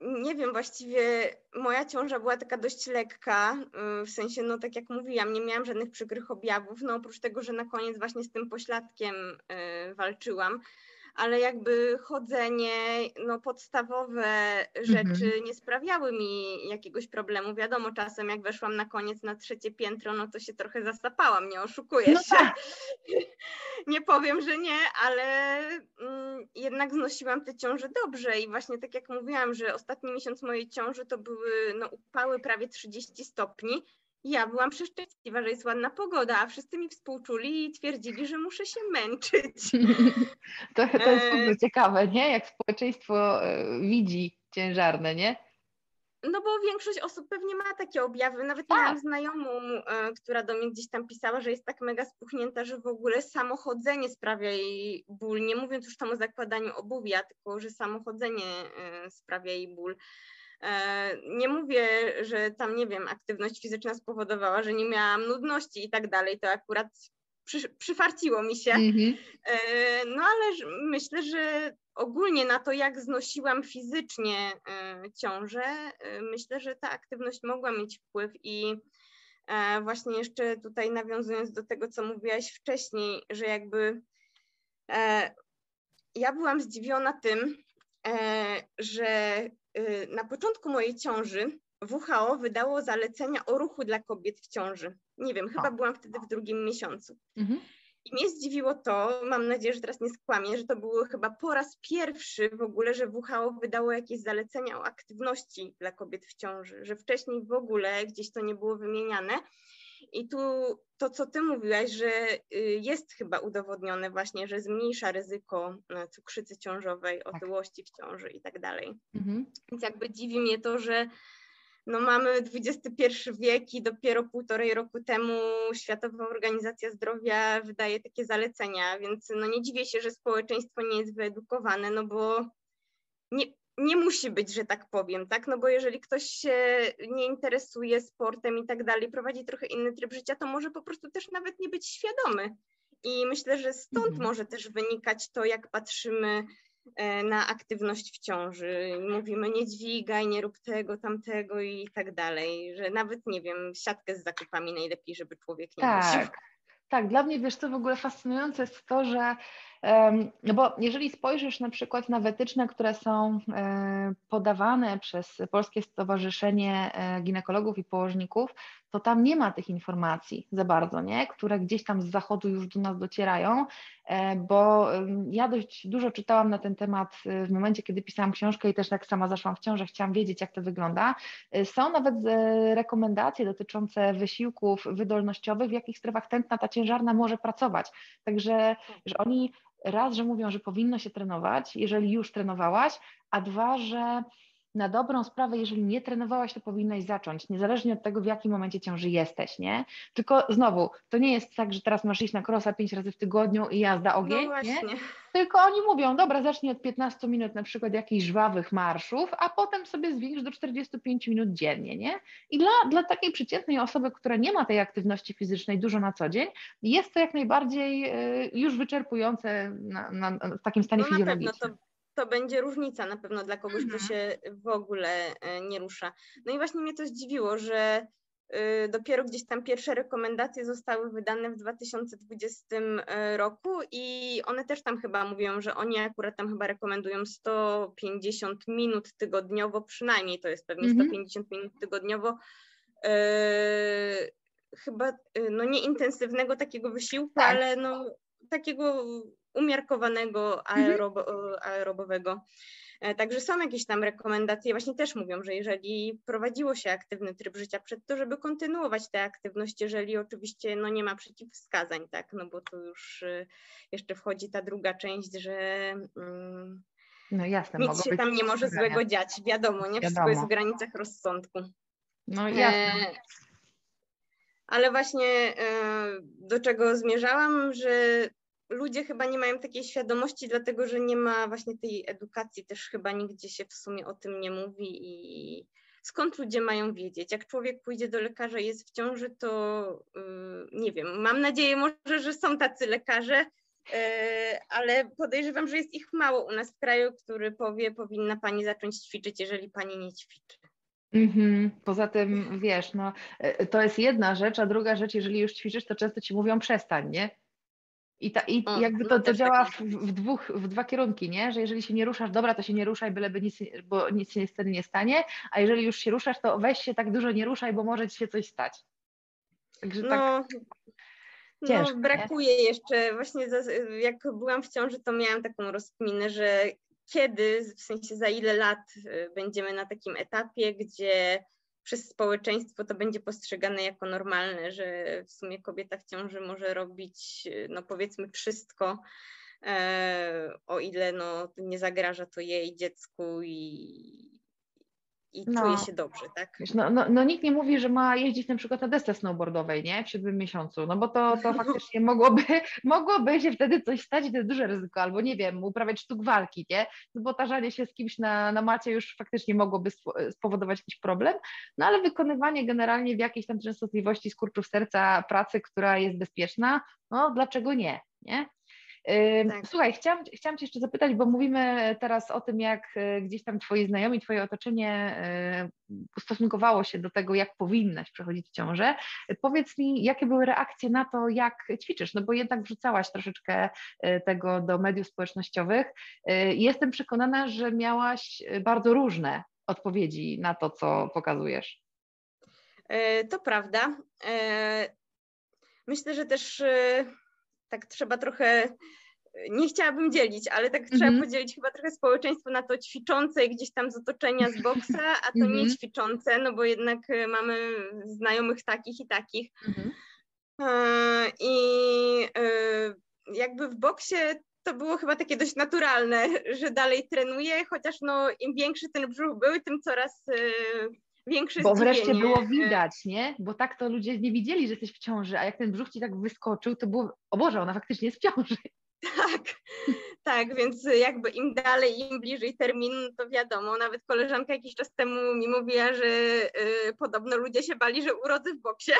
nie wiem, właściwie moja ciąża była taka dość lekka, y, w sensie, no tak jak mówiłam, nie miałam żadnych przykrych objawów, no oprócz tego, że na koniec właśnie z tym pośladkiem walczyłam, ale jakby chodzenie, no podstawowe rzeczy nie sprawiały mi jakiegoś problemu. Wiadomo, czasem jak weszłam na koniec na trzecie piętro, no to się trochę zasapałam, nie oszukuję No się. tak. nie powiem, że nie, ale mm, jednak znosiłam te ciąże dobrze i właśnie tak jak mówiłam, że ostatni miesiąc mojej ciąży to były no, upały prawie 30 stopni. Ja byłam przeszczęśliwa, że jest ładna pogoda, a wszyscy mi współczuli i twierdzili, że muszę się męczyć. To, to jest E, bardzo ciekawe, nie? Jak społeczeństwo e, widzi ciężarne, nie? No bo większość osób pewnie ma takie objawy. Nawet Tak. miałam znajomą, e, która do mnie gdzieś tam pisała, że jest tak mega spuchnięta, że w ogóle samochodzenie sprawia jej ból. Nie mówiąc już tam o zakładaniu obuwia, tylko że samochodzenie e, sprawia jej ból. E, Nie mówię, że tam, nie wiem, aktywność fizyczna spowodowała, że nie miałam nudności i tak dalej. To akurat przy, przyfarciło mi się. Mhm. E, No ale myślę, że ogólnie na to, jak znosiłam fizycznie e, ciążę, myślę, że ta aktywność mogła mieć wpływ i właśnie jeszcze tutaj nawiązując do tego, co mówiłaś wcześniej, że jakby ja byłam zdziwiona tym, że na początku mojej ciąży WHO wydało zalecenia o ruchu dla kobiet w ciąży. Nie wiem, chyba byłam wtedy w drugim miesiącu. Mhm. I mnie zdziwiło to, mam nadzieję, że teraz nie skłamię, że to było chyba po raz pierwszy w ogóle, że WHO wydało jakieś zalecenia o aktywności dla kobiet w ciąży, że wcześniej w ogóle gdzieś to nie było wymieniane. I tu to, co ty mówiłaś, że y, jest chyba udowodnione właśnie, że zmniejsza ryzyko y, cukrzycy ciążowej, tak. otyłości w ciąży i tak dalej. Mhm. Więc jakby dziwi mnie to, że no mamy XXI wiek i dopiero półtorej roku temu Światowa Organizacja Zdrowia wydaje takie zalecenia, więc no nie dziwię się, że społeczeństwo nie jest wyedukowane, no bo nie, nie musi być, że tak powiem, tak? No bo jeżeli ktoś się nie interesuje sportem i tak dalej, prowadzi trochę inny tryb życia, to może po prostu też nawet nie być świadomy. I myślę, że stąd mhm. może też wynikać to, jak patrzymy E, na aktywność w ciąży. Mówimy nie dźwigaj, nie rób tego, tamtego i tak dalej, że nawet, nie wiem, siatkę z zakupami najlepiej, żeby człowiek nie tak. Tak, dla mnie wiesz co w ogóle fascynujące jest to, że no bo jeżeli spojrzysz na przykład na wytyczne, które są e, podawane przez Polskie Stowarzyszenie e, Ginekologów i Położników, to tam nie ma tych informacji za bardzo, nie? które gdzieś tam z zachodu już do nas docierają, e, bo ja dość dużo czytałam na ten temat w momencie, kiedy pisałam książkę i też jak sama zaszłam w ciążę, chciałam wiedzieć, jak to wygląda. Są nawet rekomendacje dotyczące wysiłków wydolnościowych, w jakich strefach tętna ta ciężarna może pracować. Także, że oni raz, że mówią, że powinno się trenować, jeżeli już trenowałaś, a dwa, że na dobrą sprawę, jeżeli nie trenowałaś, to powinnaś zacząć, niezależnie od tego, w jakim momencie ciąży jesteś, nie? Tylko znowu, to nie jest tak, że teraz masz iść na krosa pięć razy w tygodniu i jazda ogień, no nie? Tylko oni mówią, dobra, zacznij od 15 minut na przykład jakichś żwawych marszów, a potem sobie zwiększ do 45 minut dziennie, nie? I dla, dla takiej przeciętnej osoby, która nie ma tej aktywności fizycznej dużo na co dzień, jest to jak najbardziej y, już wyczerpujące na, na, w takim stanie no fizjologicznym to będzie różnica na pewno dla kogoś, kto mhm. się w ogóle e, nie rusza. No i właśnie mnie to zdziwiło, że e, dopiero gdzieś tam pierwsze rekomendacje zostały wydane w 2020 e, roku i one też tam chyba mówią, że oni akurat tam chyba rekomendują 150 minut tygodniowo, przynajmniej to jest pewnie 150 mhm. minut tygodniowo. chyba no nie intensywnego takiego wysiłku, tak. ale no takiego umiarkowanego mhm. aerobo, aerobowego. E, także są jakieś tam rekomendacje, właśnie też mówią, że jeżeli prowadziło się aktywny tryb życia przed to, żeby kontynuować tę aktywność, jeżeli oczywiście no, nie ma przeciwwskazań, tak, no bo tu już y, jeszcze wchodzi ta druga część, że mm, no jasne, nic się tam nie może złego dziać, wiadomo, nie? Wszystko jest w granicach rozsądku. No jasne. E, ale właśnie e, do czego zmierzałam, że ludzie chyba nie mają takiej świadomości, dlatego że nie ma właśnie tej edukacji, też chyba nigdzie się w sumie o tym nie mówi i skąd ludzie mają wiedzieć? Jak człowiek pójdzie do lekarza i jest w ciąży, to yy, nie wiem, mam nadzieję może, że są tacy lekarze, yy, ale podejrzewam, że jest ich mało u nas w kraju, który powie, powinna pani zacząć ćwiczyć, jeżeli pani nie ćwiczy. Mm-hmm. Poza tym, wiesz, no, y, to jest jedna rzecz, a druga rzecz, jeżeli już ćwiczysz, to często ci mówią przestań, nie? I, ta, i o, jakby no to, to działa w, w, dwóch, w dwa kierunki, nie? Że jeżeli się nie ruszasz, dobra, to się nie ruszaj, byleby nic, bo nic się niestety nie stanie, a jeżeli już się ruszasz, to weź się tak dużo nie ruszaj, bo może ci się coś stać. Także no, tak. No, ciężko, no, brakuje nie? jeszcze, właśnie jak byłam w ciąży, to miałam taką rozkminę, że kiedy, w sensie za ile lat y, będziemy na takim etapie, gdzie przez społeczeństwo to będzie postrzegane jako normalne, że w sumie kobieta w ciąży może robić, no powiedzmy, wszystko, e, o ile no, nie zagraża to jej dziecku i, i no, czuje się dobrze, tak? No, no, no, nikt nie mówi, że ma jeździć na przykład na desce snowboardowej, nie? W siódmym miesiącu, no bo to, to faktycznie mogłoby, mogłoby się wtedy coś stać, to jest duże ryzyko, albo nie wiem, uprawiać sztuk walki, nie? Bo tarzanie się z kimś na, na macie już faktycznie mogłoby spowodować jakiś problem, no ale wykonywanie generalnie w jakiejś tam częstotliwości skurczów serca pracy, która jest bezpieczna, no dlaczego nie, nie? Tak. Słuchaj, chciałam, chciałam Cię jeszcze zapytać, bo mówimy teraz o tym, jak e, gdzieś tam Twoi znajomi, Twoje otoczenie e, ustosunkowało się do tego, jak powinnaś przechodzić ciążę. Powiedz mi, jakie były reakcje na to, jak ćwiczysz, no bo jednak wrzucałaś troszeczkę tego do mediów społecznościowych. Jestem przekonana, że miałaś bardzo różne odpowiedzi na to, co pokazujesz. To prawda. Myślę, że też tak trzeba trochę, nie chciałabym dzielić, ale tak trzeba mhm. podzielić chyba trochę społeczeństwo na to ćwiczące gdzieś tam z otoczenia z boksa, a to nie mhm. ćwiczące, no bo jednak e, mamy znajomych takich i takich. Mhm. E, I e, jakby w boksie to było chyba takie dość naturalne, że dalej trenuję, chociaż no im większy ten brzuch był, tym coraz większe Bo wreszcie było widać, nie? Bo tak to ludzie nie widzieli, że jesteś w ciąży, a jak ten brzuch ci tak wyskoczył, to było, o Boże, ona faktycznie jest w ciąży. Tak, tak, więc jakby im dalej, im bliżej terminu, to wiadomo, nawet koleżanka jakiś czas temu mi mówiła, że y, podobno ludzie się bali, że urodzę w boksie.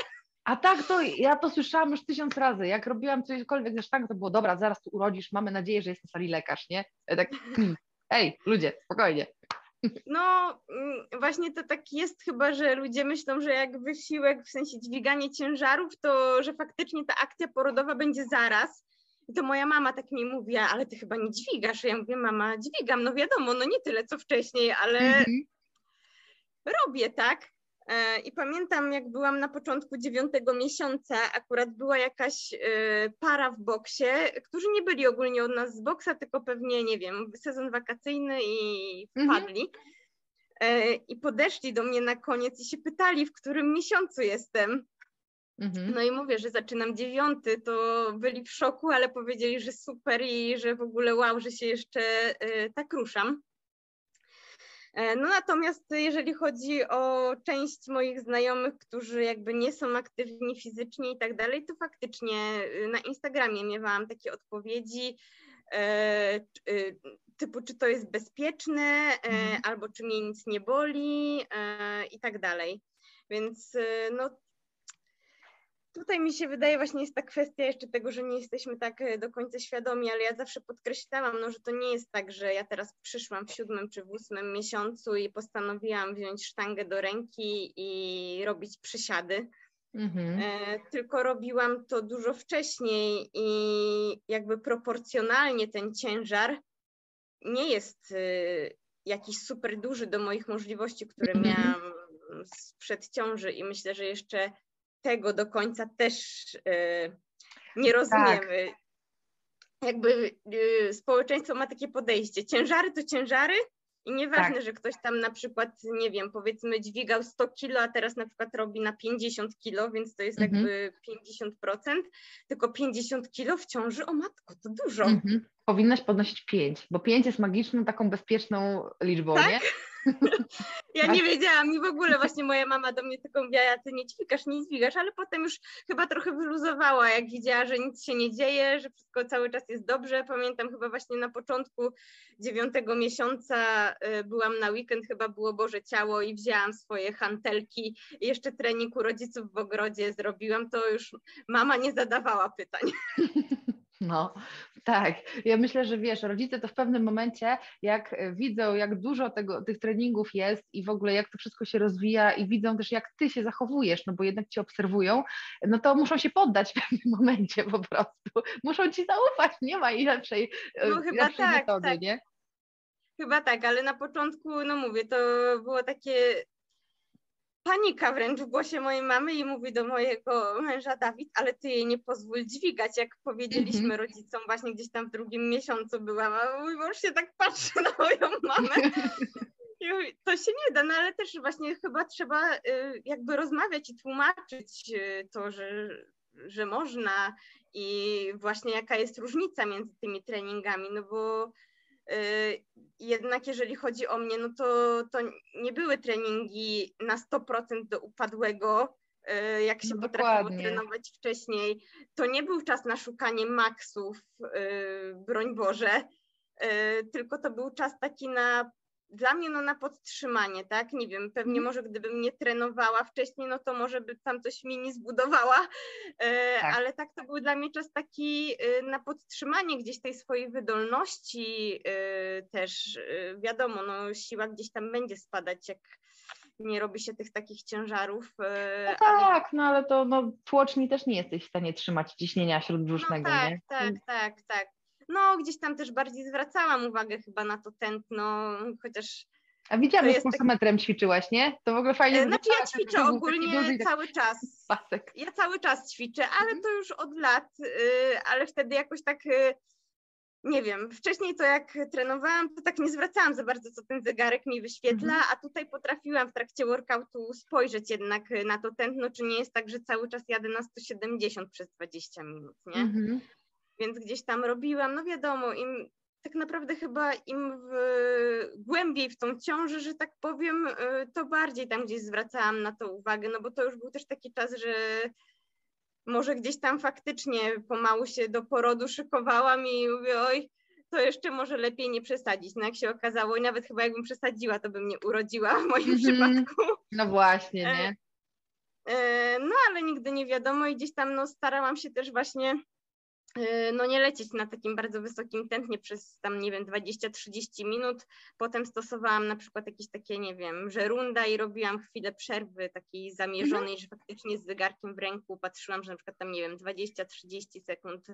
A tak, to ja to słyszałam już tysiąc razy. Jak robiłam cośkolwiek ze sztangą, to było dobra, zaraz tu urodzisz, mamy nadzieję, że jest na sali lekarz, nie? Ja tak, hmm, ej, ludzie, spokojnie. No, mm, właśnie to tak jest chyba, że ludzie myślą, że jak wysiłek, w sensie dźwiganie ciężarów, to że faktycznie ta akcja porodowa będzie zaraz. I to moja mama tak mi mówi, ale ty chyba nie dźwigasz. Ja mówię, mama, dźwigam, no wiadomo, no nie tyle co wcześniej, ale mhm. robię, tak? E, I pamiętam, jak byłam na początku dziewiątego miesiąca, akurat była jakaś e, para w boksie, którzy nie byli ogólnie od nas z boksa, tylko pewnie, nie wiem, sezon wakacyjny i mhm. wpadli. Mhm. I podeszli do mnie na koniec i się pytali, w którym miesiącu jestem. Mhm. No i mówię, że zaczynam dziewiąty, to byli w szoku, ale powiedzieli, że super i że w ogóle wow, że się jeszcze tak ruszam. E, no natomiast jeżeli chodzi o część moich znajomych, którzy jakby nie są aktywni fizycznie i tak dalej, to faktycznie y, na Instagramie miewałam takie odpowiedzi e, y, typu czy to jest bezpieczne, e, mhm. albo czy mnie nic nie boli i tak dalej. Więc no Tutaj mi się wydaje właśnie jest ta kwestia jeszcze tego, że nie jesteśmy tak e, do końca świadomi, ale ja zawsze podkreślałam, no, że to nie jest tak, że ja teraz przyszłam w siódmym czy w ósmym miesiącu i postanowiłam wziąć sztangę do ręki i robić przysiady. Mhm. E, tylko robiłam to dużo wcześniej i jakby proporcjonalnie ten ciężar nie jest e, jakiś super duży do moich możliwości, które mhm. miałam sprzed ciąży i myślę, że jeszcze tego do końca też e, nie rozumiemy. Tak. Jakby e, społeczeństwo ma takie podejście. Ciężary to ciężary i nieważne, tak. że ktoś tam na przykład, nie wiem, powiedzmy dźwigał 100 kilo, a teraz na przykład robi na 50 kilo, więc to jest mhm. jakby 50%, tylko 50 kilo w ciąży, o matko, to dużo. Mhm. Powinnaś podnosić 5, bo 5 jest magiczną, taką bezpieczną liczbą, tak? nie? Ja nie wiedziałam i w ogóle właśnie moja mama do mnie tylko mówiła, ja ty nie ćwikasz, nie dźwigasz, ale potem już chyba trochę wyluzowała, jak widziała, że nic się nie dzieje, że wszystko cały czas jest dobrze. Pamiętam chyba właśnie na początku dziewiątego miesiąca y, byłam na weekend, chyba było Boże Ciało i wzięłam swoje hantelki i jeszcze trening u rodziców w ogrodzie zrobiłam, to już mama nie zadawała pytań. No, tak. Ja myślę, że wiesz, rodzice to w pewnym momencie, jak e, widzą, jak dużo tego, tych treningów jest i w ogóle jak to wszystko się rozwija i widzą też, jak ty się zachowujesz, no bo jednak cię obserwują, no to muszą się poddać w pewnym momencie po prostu. Muszą ci zaufać, nie ma lepszej, e, no, chyba lepszej tak, metody, tak. nie? Chyba tak, ale na początku, no mówię, to było takie panika wręcz w głosie mojej mamy i mówi do mojego męża Dawid, ale ty jej nie pozwól dźwigać, jak powiedzieliśmy mm-hmm. rodzicom właśnie gdzieś tam w drugim miesiącu byłam, a mój mąż się tak patrzy na moją mamę. I to się nie da, no ale też właśnie chyba trzeba y, jakby rozmawiać i tłumaczyć y, to, że, że można i właśnie jaka jest różnica między tymi treningami, no bo jednak jeżeli chodzi o mnie, no to, to nie były treningi na 100% do upadłego, y, jak się no potrafiło trenować wcześniej. To nie był czas na szukanie maksów, y, broń Boże, tylko to był czas taki na dla mnie no na podtrzymanie, tak? Nie wiem, pewnie Mhm. może gdybym nie trenowała wcześniej, no to może by tam coś mi nie zbudowała, e, Tak. ale tak to był dla mnie czas taki e, na podtrzymanie gdzieś tej swojej wydolności e, też. Wiadomo, no siła gdzieś tam będzie spadać, jak nie robi się tych takich ciężarów. No ale- tak, no ale to no, tłoczni też nie jesteś w stanie trzymać ciśnienia śródbrzusznego, no tak, nie? tak, tak, tak. No gdzieś tam też bardziej zwracałam uwagę chyba na to tętno, chociaż A widziałam, że z taki- pulsometrem ćwiczyłaś, nie? To w ogóle fajnie E, Znaczy ja ćwiczę taki ogólnie duży taki cały czas. pasek. Ja cały czas ćwiczę, ale Mhm. to już od lat, y, ale wtedy jakoś tak, y, nie wiem, wcześniej to jak trenowałam, to tak nie zwracałam za bardzo, co ten zegarek mi wyświetla, Mhm. a tutaj potrafiłam w trakcie workoutu spojrzeć jednak y, na to tętno, czy nie jest tak, że cały czas jadę na 170 przez 20 minut, nie? Mhm. Więc gdzieś tam robiłam, no wiadomo, im tak naprawdę chyba im w, głębiej w tą ciążę, że tak powiem, y, to bardziej tam gdzieś zwracałam na to uwagę, no bo to już był też taki czas, że może gdzieś tam faktycznie pomału się do porodu szykowałam i mówię, oj, to jeszcze może lepiej nie przesadzić. No jak się okazało, i nawet chyba jakbym przesadziła, to bym nie urodziła w moim Mhm. przypadku. No właśnie, E, nie? E, No ale nigdy nie wiadomo i gdzieś tam no, starałam się też właśnie e, no nie lecieć na takim bardzo wysokim tętnie przez tam nie wiem 20-30 minut. Potem stosowałam na przykład jakieś takie nie wiem, że runda i robiłam chwilę przerwy takiej zamierzonej, że faktycznie z zegarkiem w ręku patrzyłam, że na przykład tam nie wiem 20-30 sekund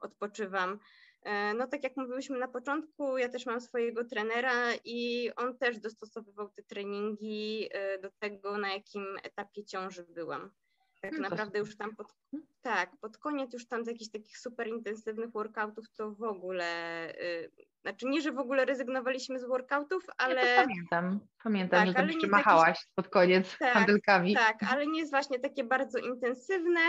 odpoczywam. E, No tak jak mówiłyśmy na początku, ja też mam swojego trenera i on też dostosowywał te treningi e, do tego, na jakim etapie ciąży byłam. Tak No naprawdę już tam pod, tak, pod koniec już tam z jakichś takich super intensywnych workoutów to w ogóle, y, znaczy nie, że w ogóle rezygnowaliśmy z workoutów, ale Ja pamiętam, pamiętam, Tak, że tam jeszcze machałaś pod koniec Tak, handelkami. tak, ale nie jest właśnie takie bardzo intensywne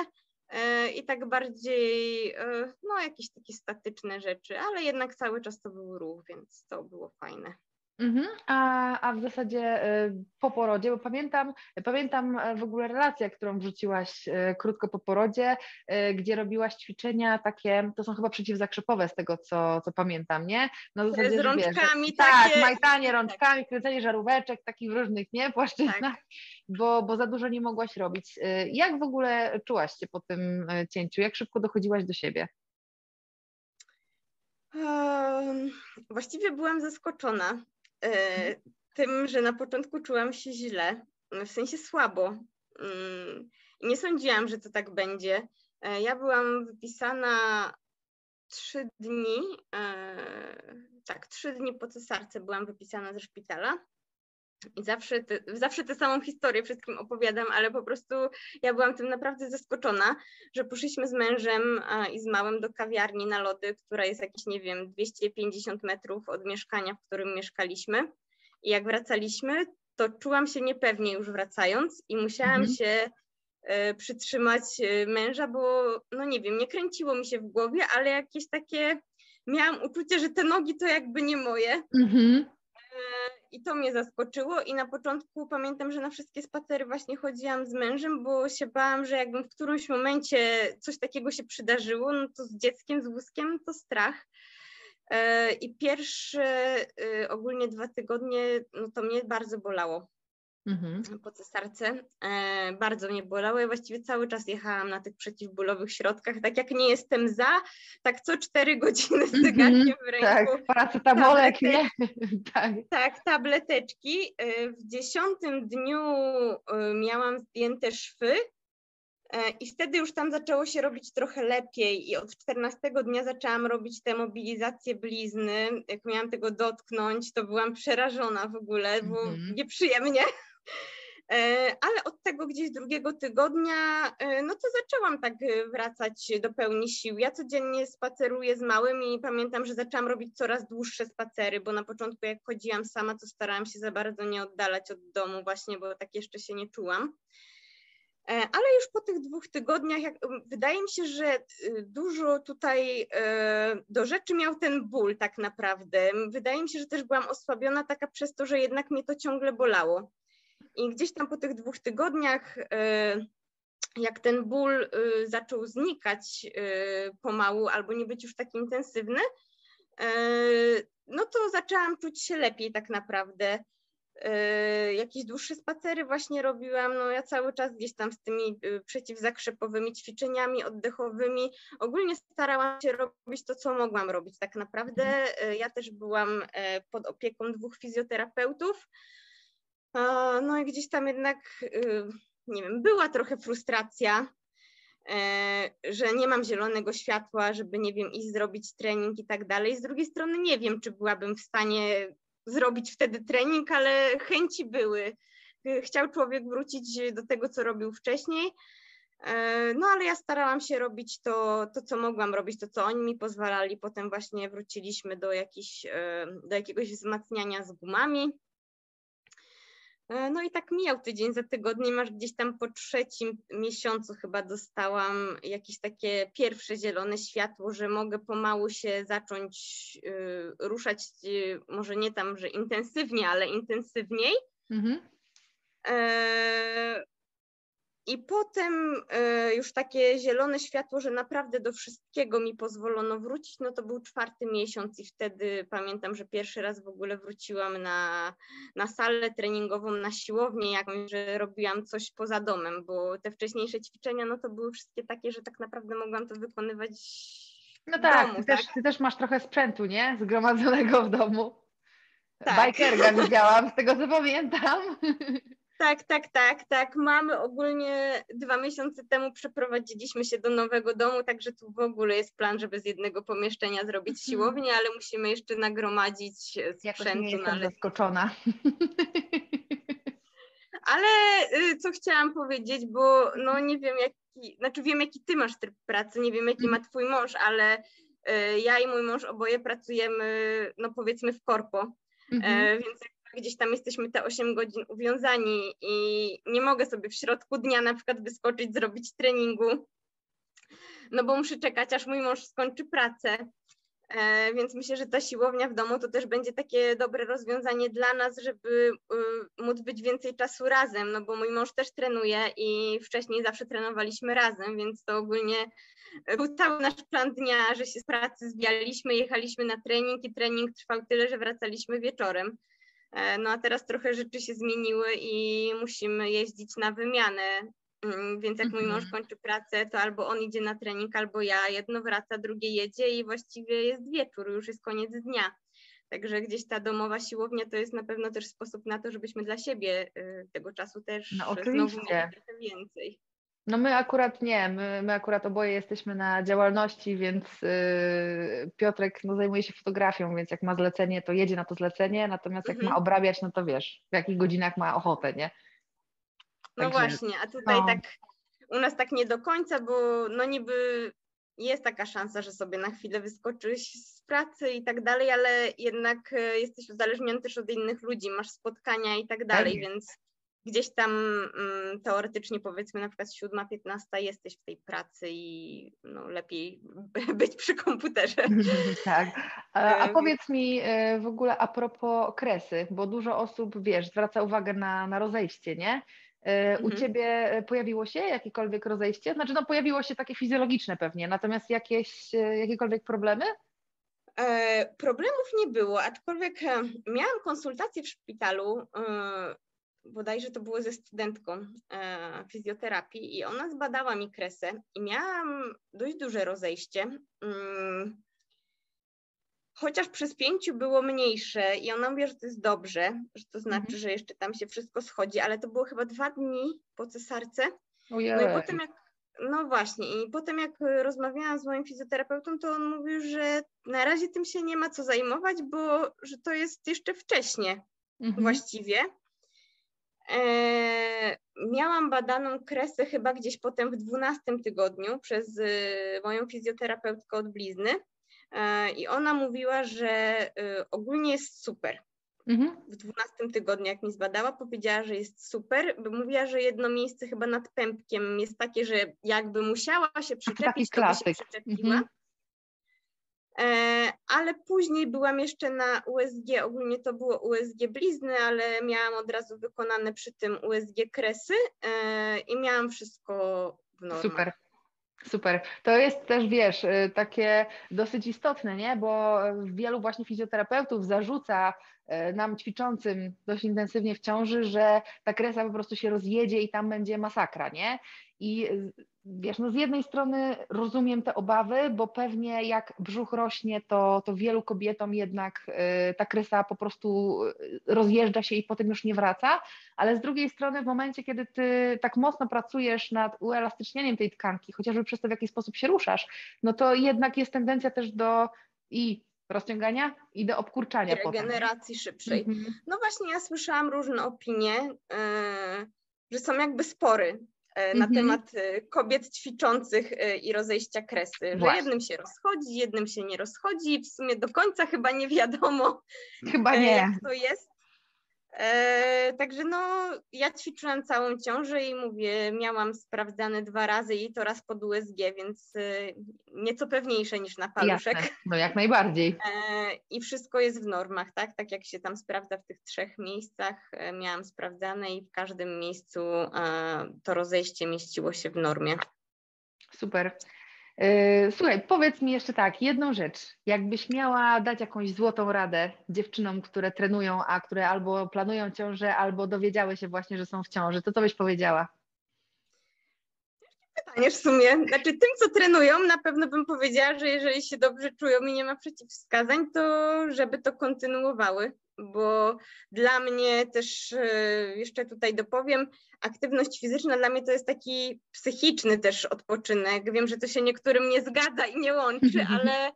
y, i tak bardziej, y, no jakieś takie statyczne rzeczy, ale jednak cały czas to był ruch, więc to było fajne. Mhm. A, a w zasadzie y, po porodzie, bo pamiętam, pamiętam e, w ogóle relację, którą wrzuciłaś y, krótko po porodzie, y, gdzie robiłaś ćwiczenia takie, to są chyba przeciwzakrzepowe z tego, co, co pamiętam, nie? No Z zasadzie, że rączkami wiesz, tak, takie- majtanie rączkami, kręcenie żaróweczek, takich różnych, nie, płaszczyznach, Tak. bo, bo za dużo nie mogłaś robić. Jak w ogóle czułaś się po tym cięciu? Jak szybko dochodziłaś do siebie? Em, Właściwie byłam zaskoczona e, tym, że na początku czułam się źle, w sensie słabo. Mm, Nie sądziłam, że to tak będzie. E, Ja byłam wypisana trzy dni, e, tak, trzy dni po cesarce byłam wypisana ze szpitala. I zawsze, te, zawsze tę samą historię wszystkim opowiadam, ale po prostu ja byłam tym naprawdę zaskoczona, że poszliśmy z mężem i z małym do kawiarni na lody, która jest jakieś, nie wiem, 250 metrów od mieszkania, w którym mieszkaliśmy. I jak wracaliśmy, to czułam się niepewnie już wracając i musiałam Mhm. się e, przytrzymać e, męża, bo no nie wiem, nie kręciło mi się w głowie, ale jakieś takie miałam uczucie, że te nogi to jakby nie moje. Mhm. I to mnie zaskoczyło i na początku pamiętam, że na wszystkie spacery właśnie chodziłam z mężem, bo się bałam, że jakbym w którymś momencie coś takiego się przydarzyło, no to z dzieckiem, z wózkiem to strach. E, I pierwsze y, ogólnie dwa tygodnie, no to mnie bardzo bolało Mhm. po cesarce. E, bardzo mnie bolało. Ja właściwie cały czas jechałam na tych przeciwbólowych środkach. Tak jak nie jestem za, tak co cztery godziny z Mhm, zegarkiem w ręku. Tak, paracetamolek, nie? Tabletki. tak. Tak, tableteczki. Y, W dziesiątym dniu y, miałam zdjęte szwy e, i wtedy już tam zaczęło się robić trochę lepiej i od 14 dnia zaczęłam robić te mobilizacje blizny. Jak miałam tego dotknąć, to byłam przerażona w ogóle, bo Mhm. nieprzyjemnie. E, Ale od tego gdzieś drugiego tygodnia, e, no to zaczęłam tak e, wracać do pełni sił. Ja codziennie spaceruję z małym i pamiętam, że zaczęłam robić coraz dłuższe spacery, bo na początku jak chodziłam sama, to starałam się za bardzo nie oddalać od domu właśnie, bo tak jeszcze się nie czułam. Ale już po tych dwóch tygodniach, jak, wydaje mi się, że dużo tutaj e, do rzeczy miał ten ból tak naprawdę. Wydaje mi się, że też byłam osłabiona taka przez to, że jednak mnie to ciągle bolało. I gdzieś tam po tych dwóch tygodniach, e, jak ten ból e, zaczął znikać e, pomału albo nie być już taki intensywny, no to zaczęłam czuć się lepiej tak naprawdę. Jakieś dłuższe spacery właśnie robiłam, no ja cały czas gdzieś tam z tymi przeciwzakrzepowymi ćwiczeniami oddechowymi, ogólnie starałam się robić to, co mogłam robić tak naprawdę. Yy, ja też byłam pod opieką dwóch fizjoterapeutów, no i gdzieś tam jednak, nie wiem, była trochę frustracja, że nie mam zielonego światła, żeby, nie wiem, iść zrobić trening i tak dalej. Z drugiej strony nie wiem, czy byłabym w stanie zrobić wtedy trening, ale chęci były. Chciał człowiek wrócić do tego, co robił wcześniej. E, no ale ja starałam się robić to, to, co mogłam robić, to, co oni mi pozwalali. Potem właśnie wróciliśmy do, jakiś, e, do jakiegoś wzmacniania z gumami. E, no i tak mijał tydzień za tygodniem, aż gdzieś tam po trzecim miesiącu chyba dostałam jakieś takie pierwsze zielone światło, że mogę pomału się zacząć y, ruszać, y, może nie tam, że intensywnie, ale intensywniej. Mhm. E, i potem e, już takie zielone światło, że naprawdę do wszystkiego mi pozwolono wrócić, no to był czwarty miesiąc i wtedy pamiętam, że pierwszy raz w ogóle wróciłam na, na salę treningową, na siłownię jakąś, że robiłam coś poza domem, bo te wcześniejsze ćwiczenia, no to były wszystkie takie, że tak naprawdę mogłam to wykonywać no tak, domu, ty, tak? Też, ty też masz trochę sprzętu, nie? Zgromadzonego w domu. Tak. Bajkerga widziałam, z tego co pamiętam. Tak, tak, tak, tak. Mamy ogólnie dwa miesiące temu przeprowadziliśmy się do nowego domu, także tu w ogóle jest plan, żeby z jednego pomieszczenia zrobić mhm. siłownię, ale musimy jeszcze nagromadzić sprzętu. Jakoś nie jestem zaskoczona. Ale y, co chciałam powiedzieć, bo no nie wiem jaki, znaczy wiem jaki ty masz tryb pracy, nie wiem jaki ma mhm. twój mąż, ale y, ja i mój mąż oboje pracujemy, no powiedzmy w korpo, mhm. więc gdzieś tam jesteśmy te 8 godzin uwiązani i nie mogę sobie w środku dnia na przykład wyskoczyć, zrobić treningu, no bo muszę czekać, aż mój mąż skończy pracę. E, więc myślę, że ta siłownia w domu to też będzie takie dobre rozwiązanie dla nas, żeby y, móc być więcej czasu razem, no bo mój mąż też trenuje i wcześniej zawsze trenowaliśmy razem, więc to ogólnie był cały nasz plan dnia, że się z pracy zbijaliśmy, jechaliśmy na trening i trening trwał tyle, że wracaliśmy wieczorem. E, no a teraz trochę rzeczy się zmieniły i musimy jeździć na wymianę. Mm, więc jak mój mąż mhm. kończy pracę, to albo on idzie na trening, albo ja. Jedno wraca, drugie jedzie i właściwie jest wieczór, już jest koniec dnia. Także gdzieś ta domowa siłownia to jest na pewno też sposób na to, żebyśmy dla siebie y, tego czasu też no, znowu mieli więcej. No my akurat nie, my, my akurat oboje jesteśmy na działalności, więc yy, Piotrek no, zajmuje się fotografią, więc jak ma zlecenie, to jedzie na to zlecenie, natomiast jak mhm. ma obrabiać, no to wiesz, w jakich godzinach ma ochotę, nie? No Także, właśnie, a tutaj no. tak u nas tak nie do końca, bo no niby jest taka szansa, że sobie na chwilę wyskoczysz z pracy i tak dalej, ale jednak y, jesteś uzależniony też od innych ludzi, masz spotkania i tak dalej, więc gdzieś tam mm, teoretycznie powiedzmy na przykład siódma, piętnasta jesteś w tej pracy i no, lepiej być przy komputerze. tak. A, a powiedz mi e, w ogóle a propos kresy, bo dużo osób, wiesz, zwraca uwagę na, na rozejście, nie? E, u mhm. Ciebie pojawiło się jakiekolwiek rozejście? Znaczy, no pojawiło się takie fizjologiczne pewnie, natomiast jakieś, e, jakiekolwiek problemy? Problemów nie było, aczkolwiek miałam konsultację w szpitalu bodajże to było ze studentką e, fizjoterapii i ona zbadała mi kresę i miałam dość duże rozejście. Mm, chociaż przez pięciu było mniejsze i ona mówi, że to jest dobrze, że to znaczy, mhm. że jeszcze tam się wszystko schodzi, ale to było chyba dwa dni po cesarce. Ojej. No i potem jak, no właśnie, i potem jak rozmawiałam z moim fizjoterapeutą, to on mówił, że na razie tym się nie ma co zajmować, bo że to jest jeszcze wcześnie mhm. właściwie. E, miałam badaną kresę chyba gdzieś potem w 12 tygodniu przez y, moją fizjoterapeutkę od blizny e, i ona mówiła, że y, ogólnie jest super. Mhm. W 12 tygodniu, jak mi zbadała, powiedziała, że jest super, bo mówiła, że jedno miejsce chyba nad pępkiem jest takie, że jakby musiała się przyczepić, to by się przyczepiła. Mhm. E, ale później byłam jeszcze na USG, ogólnie to było USG blizny, ale miałam od razu wykonane przy tym USG kresy e, i miałam wszystko w normie. Super. Super. To jest też, wiesz, y, takie dosyć istotne, nie? Bo wielu właśnie fizjoterapeutów zarzuca y, nam ćwiczącym dość intensywnie w ciąży, że ta kresa po prostu się rozjedzie i tam będzie masakra, nie? I wiesz, no z jednej strony rozumiem te obawy, bo pewnie jak brzuch rośnie, to, to wielu kobietom jednak y, ta krysa po prostu y, rozjeżdża się i potem już nie wraca, ale z drugiej strony w momencie, kiedy ty tak mocno pracujesz nad uelastycznieniem tej tkanki, chociażby przez to, w jaki sposób się ruszasz, no to jednak jest tendencja też do i rozciągania i do obkurczania. Regeneracji potem. szybszej. Mhm. No właśnie, ja słyszałam różne opinie, yy, że są jakby spory na mm -hmm. temat e, kobiet ćwiczących e, i rozejścia kresy, Właśnie. że jednym się rozchodzi, jednym się nie rozchodzi, w sumie do końca chyba nie wiadomo, chyba nie. jak to jest. E, także no, ja ćwiczyłam całą ciążę i mówię, miałam sprawdzane dwa razy i to raz pod USG, więc e, nieco pewniejsze niż na paluszek. Jasne. No jak najbardziej. E, I wszystko jest w normach, tak? Tak jak się tam sprawdza w tych trzech miejscach, e, miałam sprawdzane i w każdym miejscu to rozejście mieściło się w normie. Super. Yy, słuchaj, powiedz mi jeszcze tak, jedną rzecz. Jakbyś miała dać jakąś złotą radę dziewczynom, które trenują, a które albo planują ciążę, albo dowiedziały się właśnie, że są w ciąży, to co byś powiedziała? Pytanie w sumie. Znaczy tym, co trenują, na pewno bym powiedziała, że jeżeli się dobrze czują i nie ma przeciwwskazań, to żeby to kontynuowały, bo dla mnie też e, jeszcze tutaj dopowiem, aktywność fizyczna dla mnie to jest taki psychiczny też odpoczynek. Wiem, że to się niektórym nie zgadza i nie łączy, ale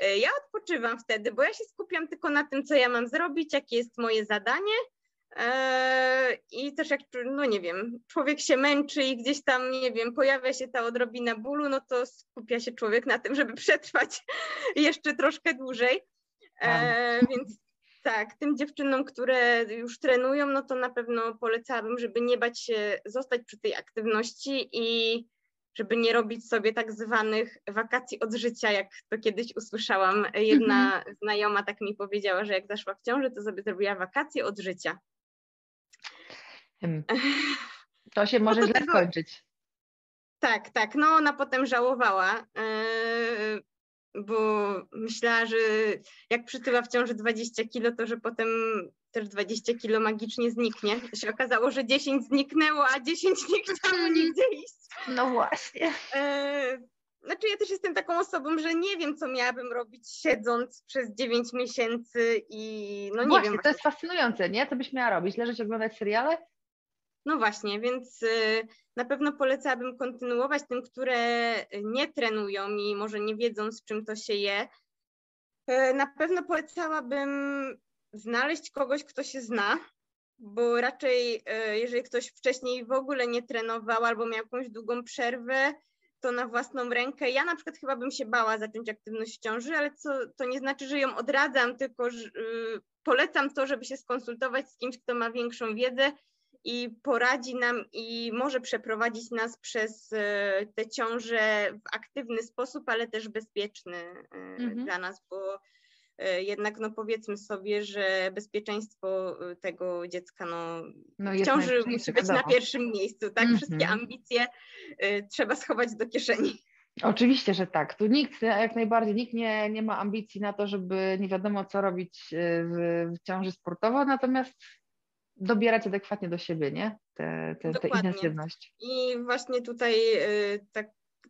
e, ja odpoczywam wtedy, bo ja się skupiam tylko na tym, co ja mam zrobić, jakie jest moje zadanie. E, I też jak, no nie wiem, człowiek się męczy i gdzieś tam, nie wiem, pojawia się ta odrobina bólu, no to skupia się człowiek na tym, żeby przetrwać jeszcze troszkę dłużej. E, więc tak, tym dziewczynom, które już trenują, no to na pewno polecałabym, żeby nie bać się zostać przy tej aktywności i żeby nie robić sobie tak zwanych wakacji od życia, jak to kiedyś usłyszałam. Jedna mhm. znajoma tak mi powiedziała, że jak zaszła w ciąży, to sobie zrobiła wakacje od życia. To się no może no źle skończyć. Tak, tak. No ona potem żałowała. Bo myślała, że jak przytyła w ciąży 20 kilo, to że potem też 20 kilo magicznie zniknie. To się okazało, że 10 zniknęło, a 10 nie chciało nigdzie iść. No właśnie. E, znaczy ja też jestem taką osobą, że nie wiem, co miałabym robić siedząc przez 9 miesięcy i no nie właśnie, wiem. to jest fascynujące, nie? Co byś miała robić? Leżeć, oglądać seriale? No właśnie, więc y, na pewno polecałabym kontynuować tym, które nie trenują i może nie wiedzą, z czym to się je. Y, na pewno polecałabym znaleźć kogoś, kto się zna, bo raczej y, jeżeli ktoś wcześniej w ogóle nie trenował albo miał jakąś długą przerwę, to na własną rękę. Ja na przykład chyba bym się bała zacząć aktywność w ciąży, ale co, to nie znaczy, że ją odradzam, tylko że, polecam to, żeby się skonsultować z kimś, kto ma większą wiedzę i poradzi nam i może przeprowadzić nas przez e, te ciąże w aktywny sposób, ale też bezpieczny e, mhm. dla nas, bo e, jednak no powiedzmy sobie, że bezpieczeństwo tego dziecka no, no w ciąży musi być na pierwszym miejscu, tak? Mhm. Wszystkie ambicje trzeba schować do kieszeni. Oczywiście, że tak. Tu nikt, jak najbardziej, nikt nie, nie ma ambicji na to, żeby nie wiadomo co robić w, w ciąży sportowo, natomiast dobierać adekwatnie do siebie, nie? Tę te, te, intensywność. I właśnie tutaj y, tak,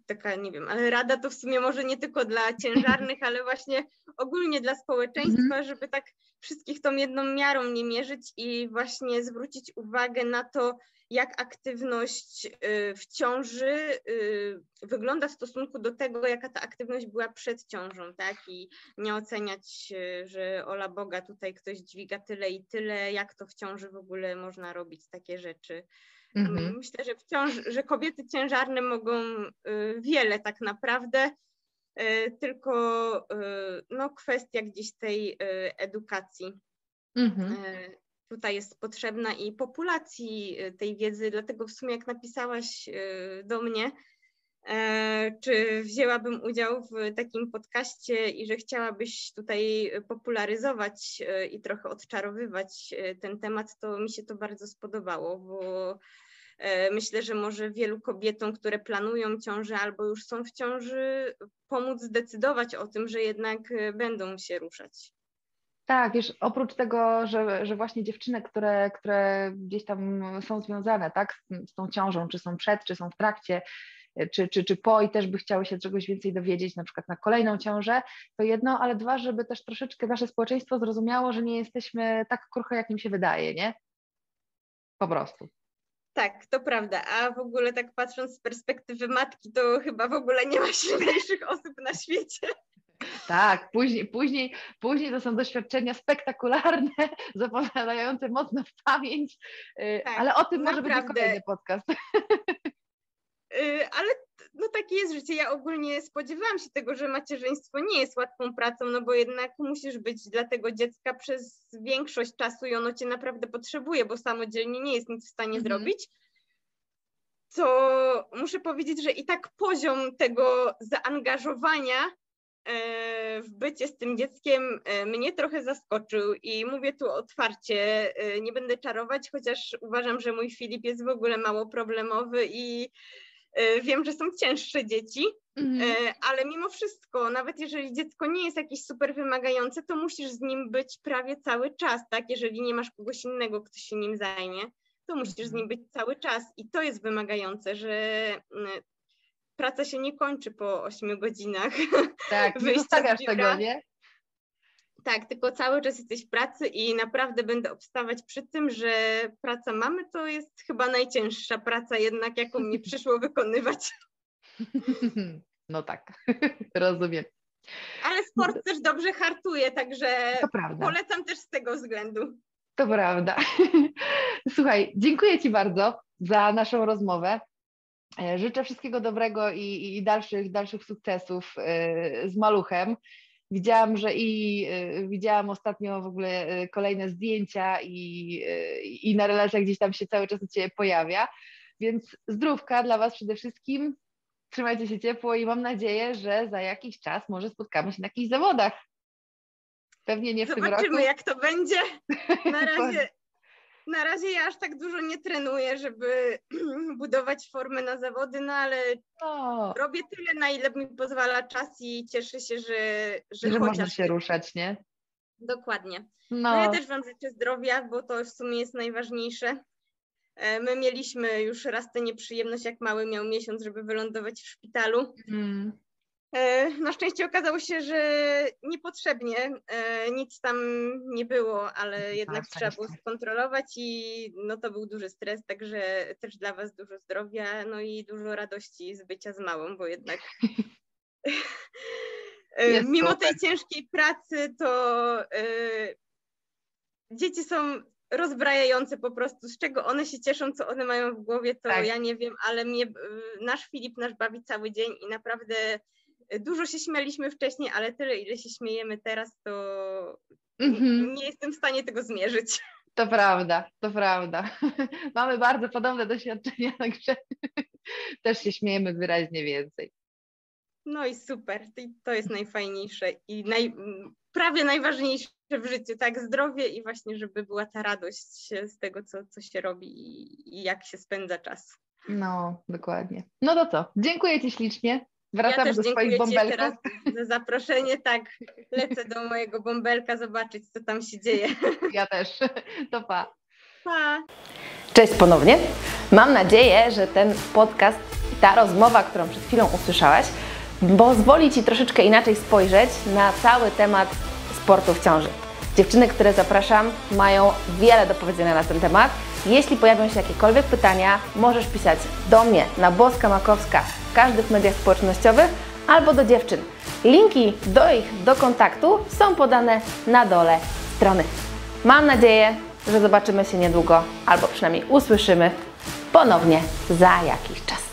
taka, nie wiem, ale rada to w sumie może nie tylko dla ciężarnych, ale właśnie ogólnie dla społeczeństwa, -hmm. żeby tak wszystkich tą jedną miarą nie mierzyć i właśnie zwrócić uwagę na to, jak aktywność y, w ciąży y, wygląda w stosunku do tego, jaka ta aktywność była przed ciążą, tak? I nie oceniać, y, że ola Boga, tutaj ktoś dźwiga tyle i tyle, jak to w ciąży w ogóle można robić takie rzeczy. Mhm. Myślę, że, wciąż, że kobiety ciężarne mogą wiele tak naprawdę, tylko no, kwestia gdzieś tej edukacji. Mhm tutaj jest potrzebna i populacji y, tej wiedzy, dlatego w sumie jak napisałaś y, do mnie, e, czy wzięłabym udział w takim podcaście i że chciałabyś tutaj popularyzować y, i trochę odczarowywać ten temat, to mi się to bardzo spodobało, bo e, myślę, że może wielu kobietom, które planują ciążę albo już są w ciąży, pomóc zdecydować o tym, że jednak będą się ruszać. Tak, wiesz, oprócz tego, że, że właśnie dziewczyny, które, które gdzieś tam są związane tak, z, z tą ciążą, czy są przed, czy są w trakcie, czy, czy, czy po i też by chciały się czegoś więcej dowiedzieć, na przykład na kolejną ciążę, to jedno, ale dwa, żeby też troszeczkę nasze społeczeństwo zrozumiało, że nie jesteśmy tak kruche, jak im się wydaje, nie? Po prostu. Tak, to prawda. A w ogóle tak patrząc z perspektywy matki, to chyba w ogóle nie ma silniejszych osób na świecie. Tak, później, później, później to są doświadczenia spektakularne, zapowiadające mocno w pamięć, y, tak, ale o tym naprawdę. może być kolejny podcast. Y, ale no takie jest życie. Ja ogólnie spodziewałam się tego, że macierzyństwo nie jest łatwą pracą, no bo jednak musisz być dla tego dziecka przez większość czasu i ono cię naprawdę potrzebuje, bo samodzielnie nie jest nic w stanie mhm. zrobić. To muszę powiedzieć, że i tak poziom tego zaangażowania w bycie z tym dzieckiem e, mnie trochę zaskoczył i mówię tu otwarcie, e, nie będę czarować, chociaż uważam, że mój Filip jest w ogóle mało problemowy i E, wiem, że są cięższe dzieci, mhm. E, ale mimo wszystko, nawet jeżeli dziecko nie jest jakieś super wymagające, to musisz z nim być prawie cały czas, tak? Jeżeli nie masz kogoś innego, kto się nim zajmie, to musisz z nim mhm. być cały czas i to jest wymagające, że praca się nie kończy po 8 godzinach. Tak, nie zostawiasz tego, nie? Tak, tylko cały czas jesteś w pracy i naprawdę będę obstawać przy tym, że praca mamy to jest chyba najcięższa praca jednak, jaką mi przyszło wykonywać. No tak, rozumiem. Ale sport też dobrze hartuje, także polecam też z tego względu. To prawda. Słuchaj, dziękuję Ci bardzo za naszą rozmowę. E, życzę wszystkiego dobrego i, i dalszych, dalszych sukcesów e, z maluchem. Widziałam, że i y, widziałam ostatnio w ogóle kolejne zdjęcia i, i na relacjach gdzieś tam się cały czas u Ciebie pojawia. Więc zdrówka dla Was przede wszystkim. Trzymajcie się ciepło i mam nadzieję, że za jakiś czas może spotkamy się na jakichś zawodach. Pewnie nie w Zobaczymy, tym roku. Zobaczymy, jak to będzie. Na razie, na razie ja aż tak dużo nie trenuję, żeby budować formę na zawody, no ale o. robię tyle, na ile mi pozwala czas i cieszę się, że Że, że można się ruszać, nie? Dokładnie. No. no ja też Wam życzę zdrowia, bo to w sumie jest najważniejsze. E, my mieliśmy już raz tę nieprzyjemność, jak mały miał miesiąc, żeby wylądować w szpitalu. Mm. E, na szczęście okazało się, że niepotrzebnie, e, nic tam nie było, ale tak, jednak tak, trzeba było skontrolować i no to był duży stres, także też dla Was dużo zdrowia, no i dużo radości z bycia z małą, bo jednak e, mimo tej ciężkiej pracy to dzieci są rozbrajające po prostu, z czego one się cieszą, co one mają w głowie, to tak. ja nie wiem, ale mnie, nasz Filip nasz bawi cały dzień i naprawdę Dużo się śmialiśmy wcześniej, ale tyle, ile się śmiejemy teraz, to mm-hmm. nie jestem w stanie tego zmierzyć. To prawda, to prawda. Mamy bardzo podobne doświadczenia, także też się śmiejemy wyraźnie więcej. No i super, to jest najfajniejsze i naj, prawie najważniejsze w życiu, tak, zdrowie i właśnie, żeby była ta radość z tego, co, co się robi i, i jak się spędza czas. No, dokładnie. No to co, dziękuję Ci ślicznie. Wracamy ja do swoich bąbelków. teraz za zaproszenie, tak, lecę do mojego bąbelka zobaczyć, co tam się dzieje. Ja też. To pa. Pa. Cześć ponownie. Mam nadzieję, że ten podcast i ta rozmowa, którą przed chwilą usłyszałaś, pozwoli Ci troszeczkę inaczej spojrzeć na cały temat sportu w ciąży. Dziewczyny, które zapraszam, mają wiele do powiedzenia na ten temat. Jeśli pojawią się jakiekolwiek pytania, możesz pisać do mnie na Boska Makowska w każdych mediach społecznościowych albo do dziewczyn. Linki do ich do kontaktu są podane na dole strony. Mam nadzieję, że zobaczymy się niedługo, albo przynajmniej usłyszymy ponownie za jakiś czas.